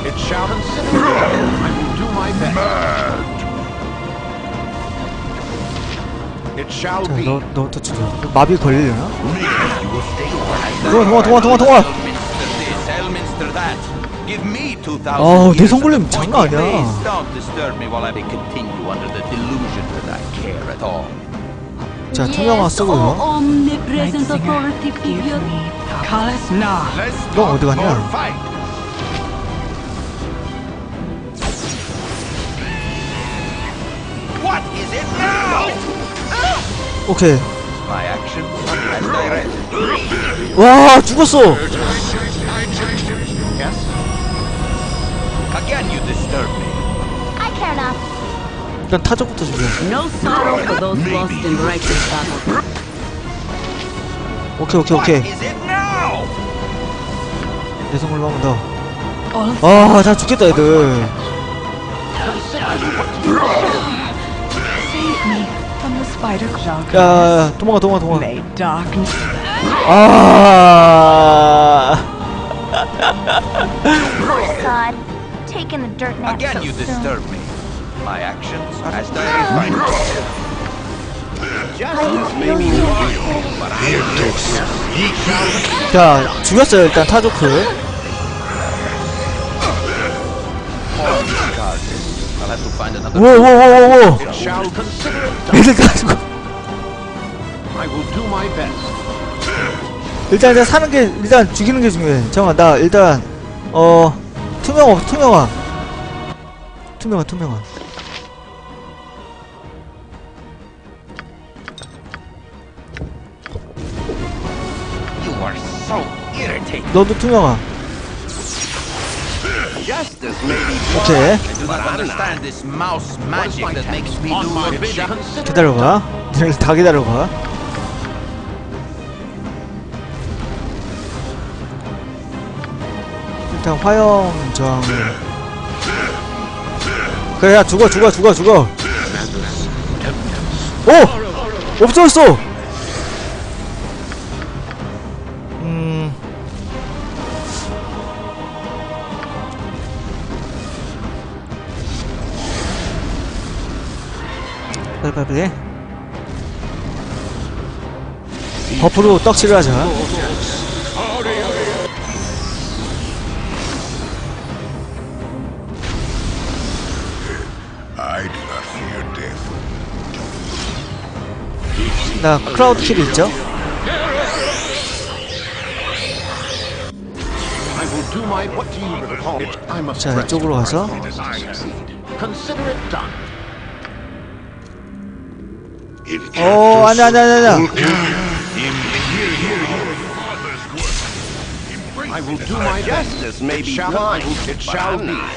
It shall incinerate. I will do my best. Mad. 너, 너 터치려. 마비 걸리려나? 동아, 동아, 동아, 동아, 동아! 어, 내성 걸리면 장난 아니야. 자, 투명화 쓰고 이거. 너 어디 갔냐? 오케이. 와 죽었어. 일단 타적부터 죽여 오케이 오케이 오케이. 내 손으로 한번 아나 죽겠다 애들. 야, 도망가, 도망가, 도망가. 아. Taking the dirt nap Again, so you disturb soon. me. My actions as directed by Justice may mean real, but I am this. 자, 죽였어요 일단 타조크. I'll have to find another. 오, 오, 오, 오, 오. It shall consider it done. I will do my best. 일단, 일단 사는 게, 일단 죽이는 게 중요해. 잠깐만, 나 일단, 어, 투명 투명화. 투명화, 투명화. You are so irritating. 너도 투명화. 오케이. 기다려봐. 다 기다려봐. 일단 화염 저항을. 그래, 야, 죽어, 죽어, 죽어, 죽어. 오! 없어졌어! 빨리빨리. 버프로 떡칠을 하자. 나 크라우드 킬이 있죠? 자. 이쪽으로 가서. 어, 아니, 아니, 아니, 아니. I will do my best. Justice may It be shall, I blind, will, it but shall I'm be. not.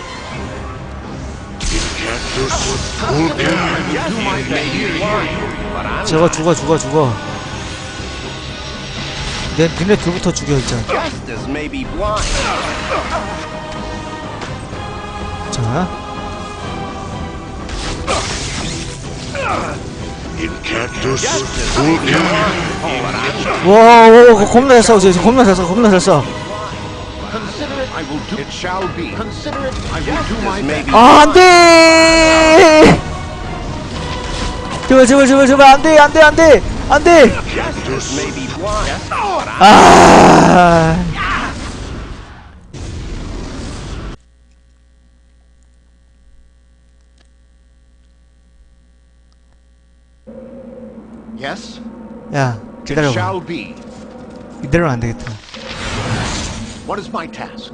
I will do my best. 저거 죽어, 죽어, 죽어. 내, 니네 둘부터 죽여, 일단. Justice may be blind. 자. 와, 오, 겁나 잘 써, 이제 겁나 잘 써, 겁나 잘 be 아, 안 돼! 제발, 제발, 제발, 제발, 안 돼, 안 돼, 안 돼! 안 돼! 아. Yes. 야, 기다려봐. 이대로는 안 되겠다. What is my task?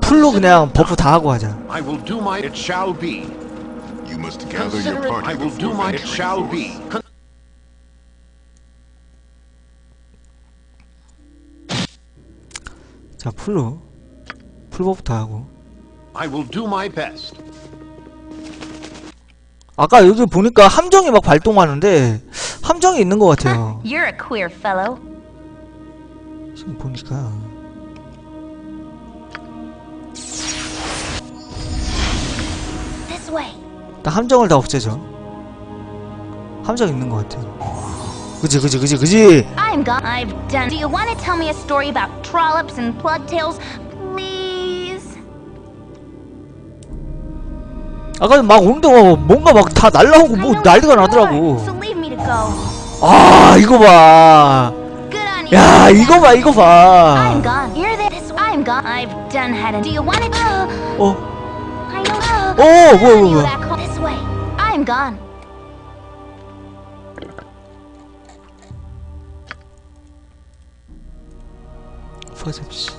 풀로 그냥 버프 다 하고 하자. I will do my. It shall be. You must gather your party I will do my. It shall be. 자, 풀로. 풀 버프 다 하고. I will do my best. 아까 여기 보니까 함정이 막 발동하는데 함정이 있는 것 같아요. You're a queer fellow. 지금 보니까. 나 함정을 다 없애죠. 함정 있는 것 같아요. 그지 그지 그지 그지. I'm gone. I've done. Do you want to tell me a story about trollops and plugtails? Please. 아까 막 오는데 뭐 뭔가 막 다 날라오고 뭐 난리가 나더라고. 아 이거 봐. 야 이거 봐 이거 봐. Uh, 어. 오 뭐야 뭐야 뭐야. 퍼셉시.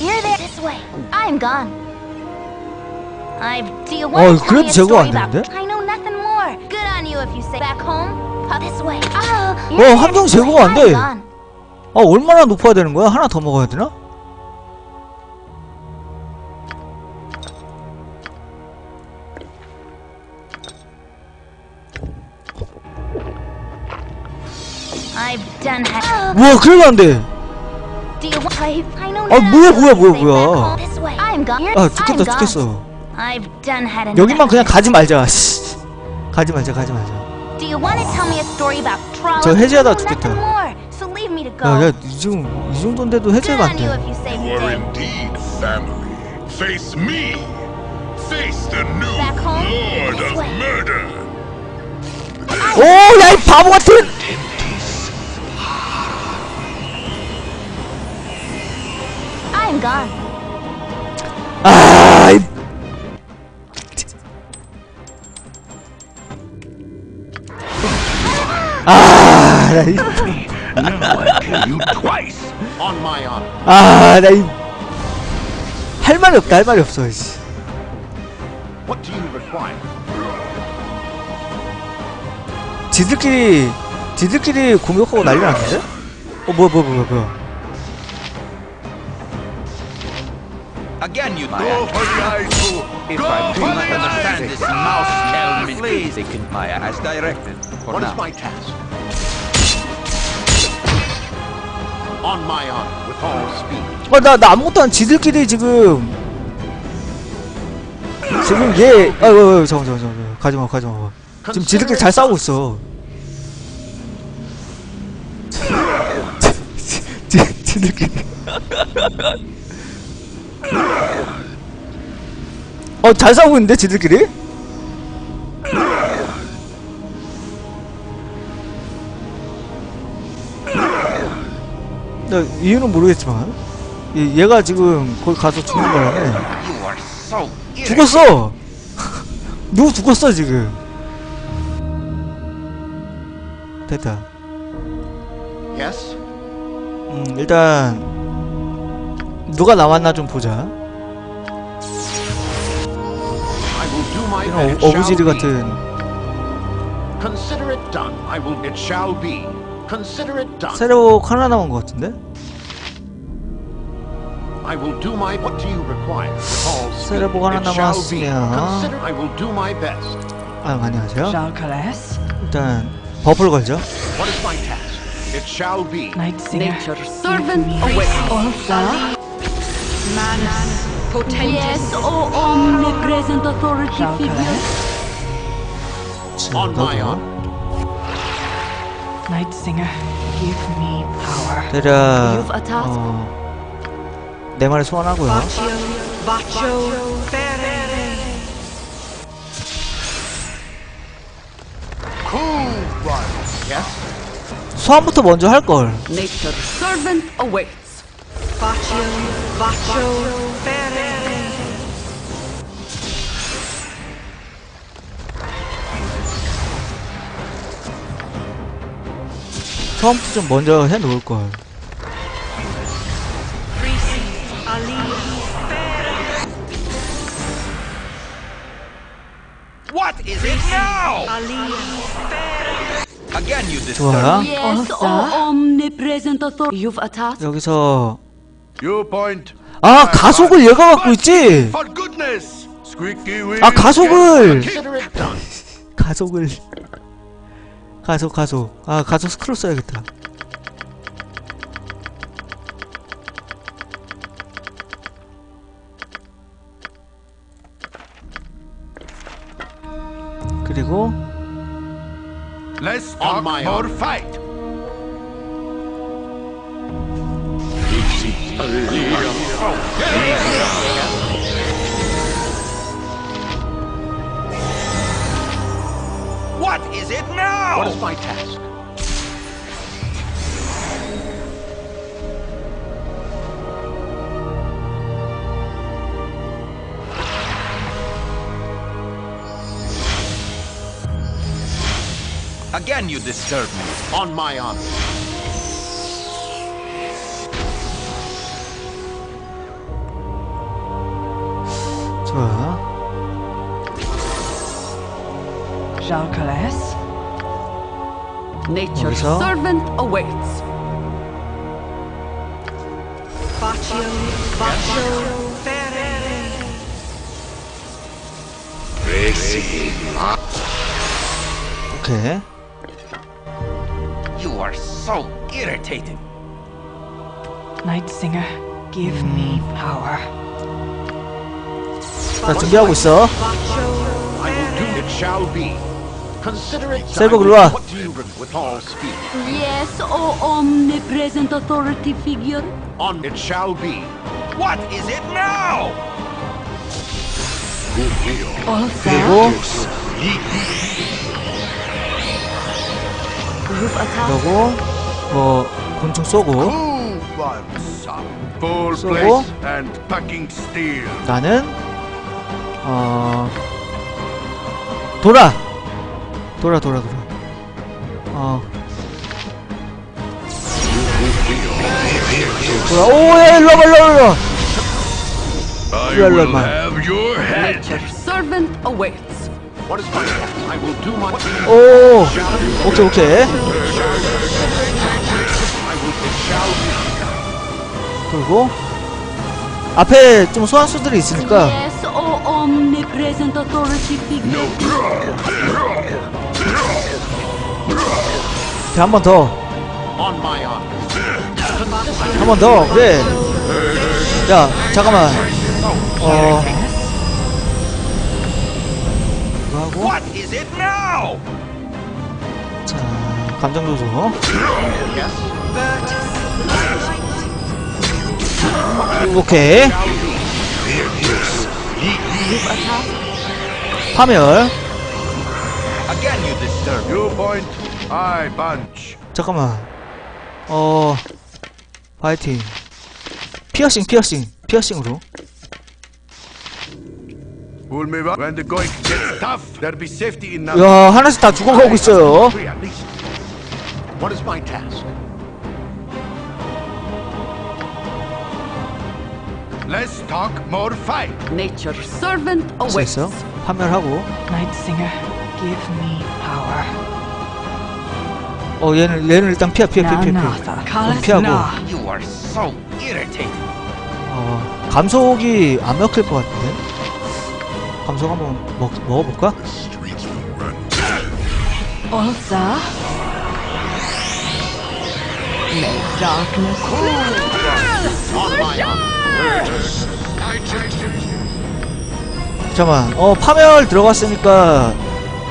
You're there. This way. I'm gone. I've. Do you 어, want to tell me a story 안 about? I know nothing more. Good on you if you say back home. Uh, this way. Oh, 어. 함정. 제거가 안 돼. 아 얼마나 높아야 되는 거야? 하나 더 먹어야 되나? I've done had. 뭐야 그래도 안 돼. Do you want? 아, 뭐야, 뭐야, 뭐야, 뭐야. 아 죽겠다. 죽겠어. 여기만 그냥 가지 말자 씨. 가지 말자 가지 말자? 저 해제하다 죽겠다. 야야 지금 이 정도인데도 해제가 안돼. Face me. Face the new Lord of. Murder. 오 야 이 바보 같은 I'm gone. 아이 아, 나 이. 아, 나 이, 할 말이 없다, 할 말이 없어, 씨. 지들끼리, 지들끼리 공격하고 난리 났는데? 어, 뭐야, 뭐야, 뭐야, 뭐야. Again, you Go for the eyes. If Go I do not understand eyes. this mouse helmet, please take my as directed. For What now. is my task? On my honor, with all speed. 어, 나, 나 아무것도 안, 지들끼리 지금. 지금 얘, 아, 왜, 왜, 잠깐, 잠깐, 잠깐. 가지마, 가지마. 지금 지들끼리 잘 싸우고 있어. 지, 지들끼리. 어, 잘 싸우고 있는데, 지들끼리? 나 이유는 모르겠지만 얘- 얘가 지금 거기 가서 죽는 so 죽었어! 누구 죽었어 지금 됐다 Yes? 음 일단 누가 남았나 좀 보자 I will do my 이런. 어, 어부지리. 같은 done. 세레복 하나 남은 것 같은데? I will do my. What do you require? With all speed. 세레복 하나 It shall be. 남았으면- Consider. I will do my best. 아 안녕하세요 일단 버플 걸죠 What is my task? It shall be. Night Singer, Nature's servant awaits. Manus, Potentis, Yes, O omnipresent authority figure. On my honor. Night Singer, give me power. 대략 You've a task. 어, 내 말을 소환하고요 Baccio, Baccio, Fere. Yes. 소환부터 먼저 할 걸 Nature's servant awaits. Baccio, Baccio, Fere. 소환부터 좀 먼저 해놓을걸. Again, you 좋아. 여기서. 아 가속을 얘가 갖고 있지. 아 가속을. 가속을 가속 가속 아 가속 스크롤 써야겠다 그리고 Less On talk, more fight. What is it now? What is my task? Again, you disturb me. On my honor. were... Jean Calais? Nature's servant awaits. Faccio, faccio, ferre. Okay. You are so irritating. Night Singer, give me power. 자 준비하고 있어 셀버 글로와 Yes, O omnipresent authority figure. On it shall be. What is it now? 그리고 그리고 뭐 곤충 쏘고 쏘고 나는 어... 돌아! 돌아 돌아 돌아 어... 돌아. 오에 일로와 일로와 일로와 일로와 오 오케이 오케이. 그리고. 앞에 좀 소환수들이 있으니까. Omnipresent authority figure. 한번 더. 한 번 더 그래 야 잠깐만 어 이거 하고? 자 감정 조절. 오케이 파멸. 잠깐만 어 파이팅 피어싱 피어싱 피어싱으로. 야 하나씩 다 죽어가고 있어요 Three at least. What is my task? Less talk, more fight. Nature's servant awaits. 파멸하고 Night Singer, give me power. 어 얘는 얘는 일단 피해 피해 피해 피해 피해 피하고 You are so irritating. 어 감속이 안 먹힐 것 같은데 감속 한번 먹, 먹어볼까? Ulsa. May darkness On my honor. 잠깐만. 어 파멸 들어갔으니까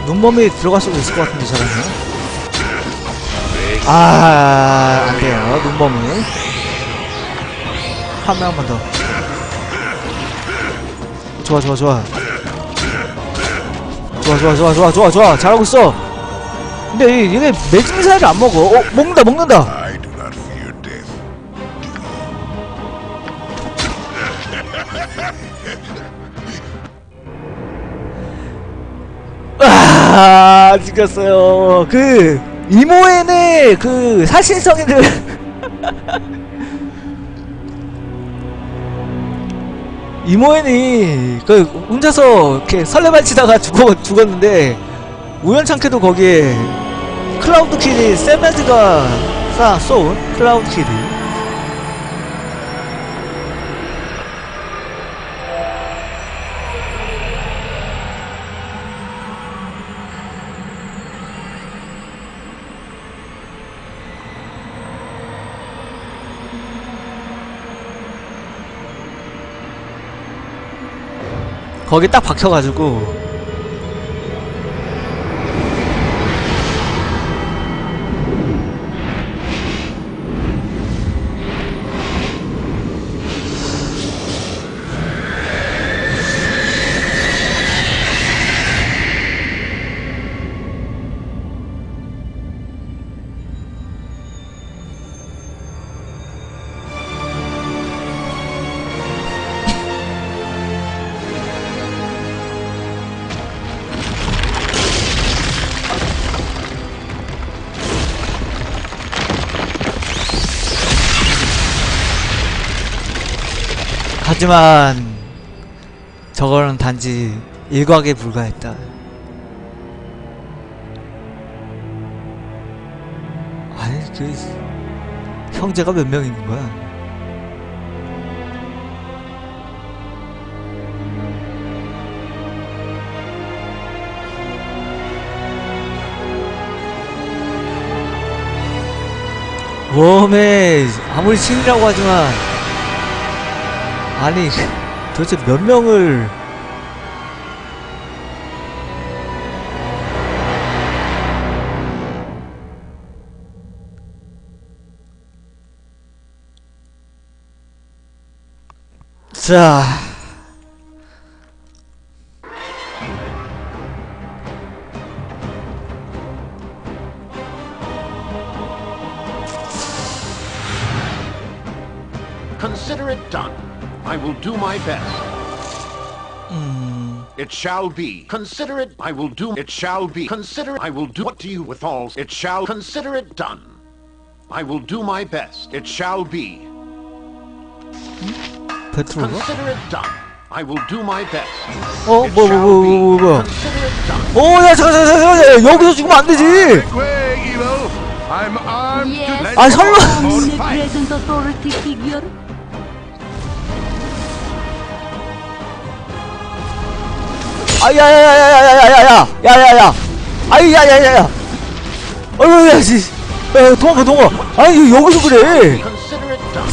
눈몸이 들어갈 수도 있을 것 같은데 잘하면 아 안돼요. 눈몸은 파멸 한 번 더. 좋아 좋아 좋아. 좋아 좋아 좋아 좋아 좋아 좋아. 잘하고 있어. 근데 이- 이게 매직 미사일을 안 먹어. 어 먹는다 먹는다 아 죽였어요. 그 이모에는 그 사실성이를 이모엔이 그 혼자서 이렇게 설레발 치다가 죽어 죽었는데 우연찮게도 거기에 Cloudkill이 세메드가 쏴 쏜 Cloudkill이 거기 딱 박혀가지고 하지만 저거는 단지 일각에 불과했다. 아니 그 형제가 몇 명 있는 거야? 웜에 아무리 신이라고 하지만 아니 도대체 몇 명을 자 It shall be. Consider it. I will do. It shall be. Consider. I will do. What do you withal? It shall. Consider it done. I will do my best. It shall be. 베트로가? Consider it done. I will do my best. 어? It 뭐 뭐 shall 뭐 be. 뭐 뭐 Consider it done. 어, 야, 잠깐, 잠깐, 잠깐, 잠깐, 여기서 죽으면 안 되지! Make way, evil! I'm armed Yes. to let 아, 설마! 아, 야, 야, 야, 야, 야, 야, 야, 야, 야, 야, 야, 아이, 야, 야, 야, 야, 어휴, 야, 씨, 야, 도망가, 도망가. 아니, 여기서 그래. Consider it done.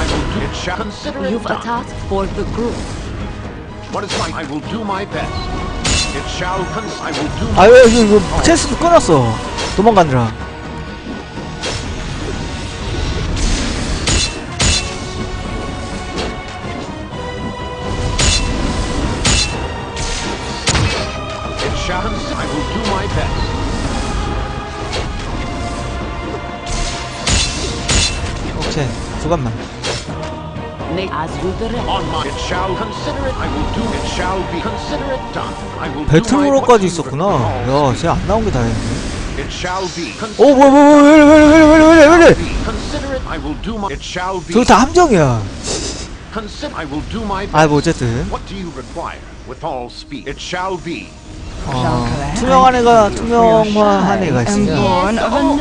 I will do. It shall. Consider it You've done. attacked for the group. What is my? I will do my best. It shall. Cons- I will do my. 아유, 이거, 이거, 체스도 끊었어. 도망가느라. 배틀로까지 what you 있었구나. 야, 쟤안 나온 게 다행이네. 어, Consider 뭐야, 뭐야, 뭐야, 왜 왜 왜 왜 왜왜 shall be. 저거 다 함정이야. 아, 뭐, 어쨌든. 어, 투명한 애가, 투명화한 애가 있으면.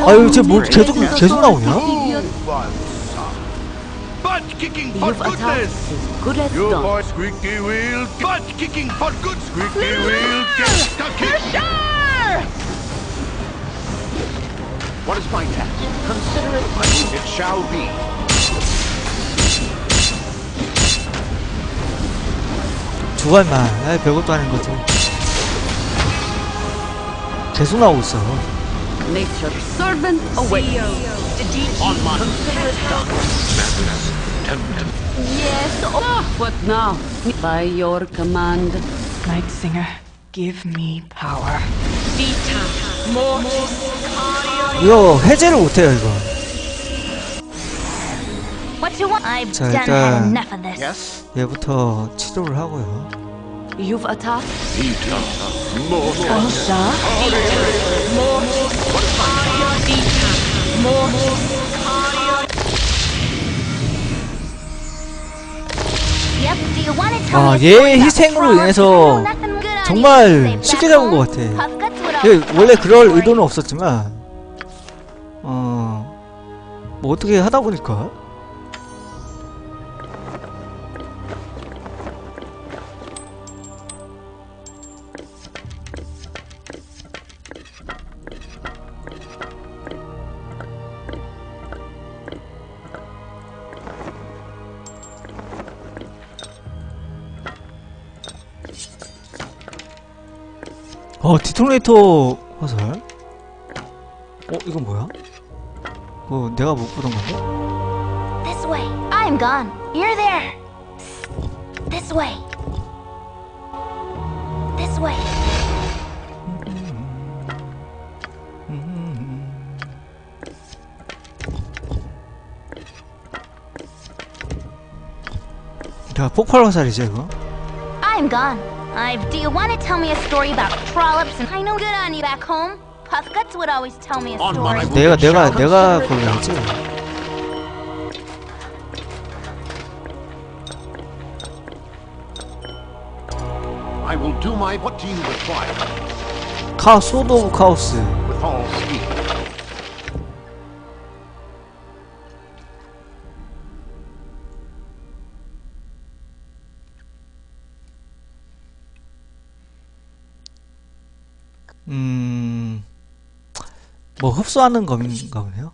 아유, 쟤뭐 계속. 계속 나오냐? Butt kicking for You've attacked goodness! as good as You done. boy, squeaky wheel, butt kicking for good. Squeaky wheel gets the kick. What is my task? Consider it. I will. It shall be. 죽어, 임마. 아이, 별것도 아닌 거지. 계속 나오고 있어. Nature's servant awaits. On my. Consider it done. Yes. Oh, what now? By your command. Night Singer, give me power. 이거 해제를 못해요, 이거. What you want? I've 자, done 일단- enough of this. Yes. 얘부터 치료를 하고요. You've attacked. Elsa? Yep. Do you want to tell 아, 얘 희생으로? 인해서 정말 쉽게 잡은 것 같아. 원래 그럴. 의도는 없었지만, 어, 뭐 어떻게 하다 보니까. 디토네이터 화살. 어, 이건 뭐야? 뭐, 내가 못 보던 건데? This way. I'm gone. You're there. This way. This way. 야, 폭발 화살이지, 이거? I'm gone. I've. Do you want to tell me a story about trollops and I know good on you back home? Puffguts would always tell me a On story. my. 내가, It 내가, shall 내가 consider 그걸 it 했지? done. I will do my. What do you require? 카, 소드 오브 카오스. With all speed. 뭐 흡수하는 검인가 보네요.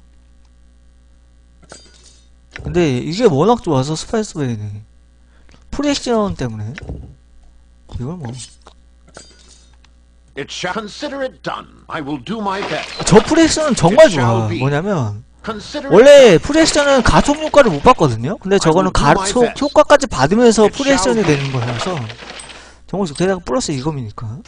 근데 이게 워낙 좋아서 Spider's Bane이 free action 때문에 이걸 뭐 It shall consider it done. I will do my best. 저 free action은 정말 좋아 뭐냐면 원래 free action은 가속 효과를 못 받거든요 근데 저거는 가속 효과까지 받으면서 free action이 되는 거라서 정말 좋 게다가 플러스 이검이니까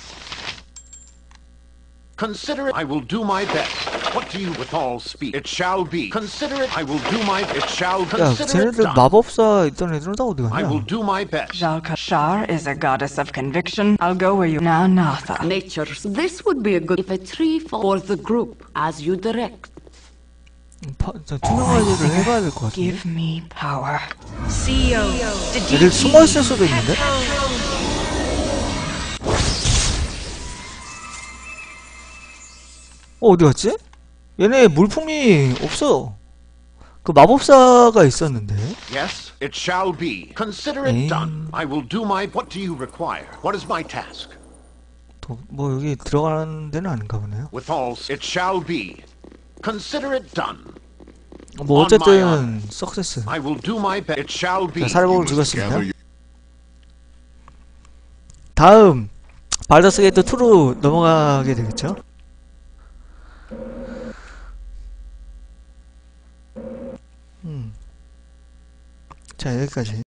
Consider it. I will do my best. What do you withal speak? It shall be. Consider it. I will do my. It shall 야 consider it 쟤네들 done. 마법사 있던 애들은 다 어디 I will 갔냐 do my best. Jalka Shar is a goddess of conviction. I'll go where you now, Natha. Natures. This would be a good if a tree fall for the group as you direct. 파, 저 투명화제를 해봐야 될 것 같은데 Give me power. CEO. 얘들 숨어있을 수도 있는데? 어 어디 갔지? 얘네 물품이 없어 그 마법사가 있었는데 Yes, it shall be. Consider Mm. it done. I will do my. What do you require? What is my task? 도, 뭐 여기 들어가는 데는 아닌가 보네요 Withal, it shall be. Consider it done. 뭐 어쨌든 석세스 I will do my best. It shall be. gather your 다음 발더스 게이트 2로 넘어가게 되겠죠 음. 자 여기까지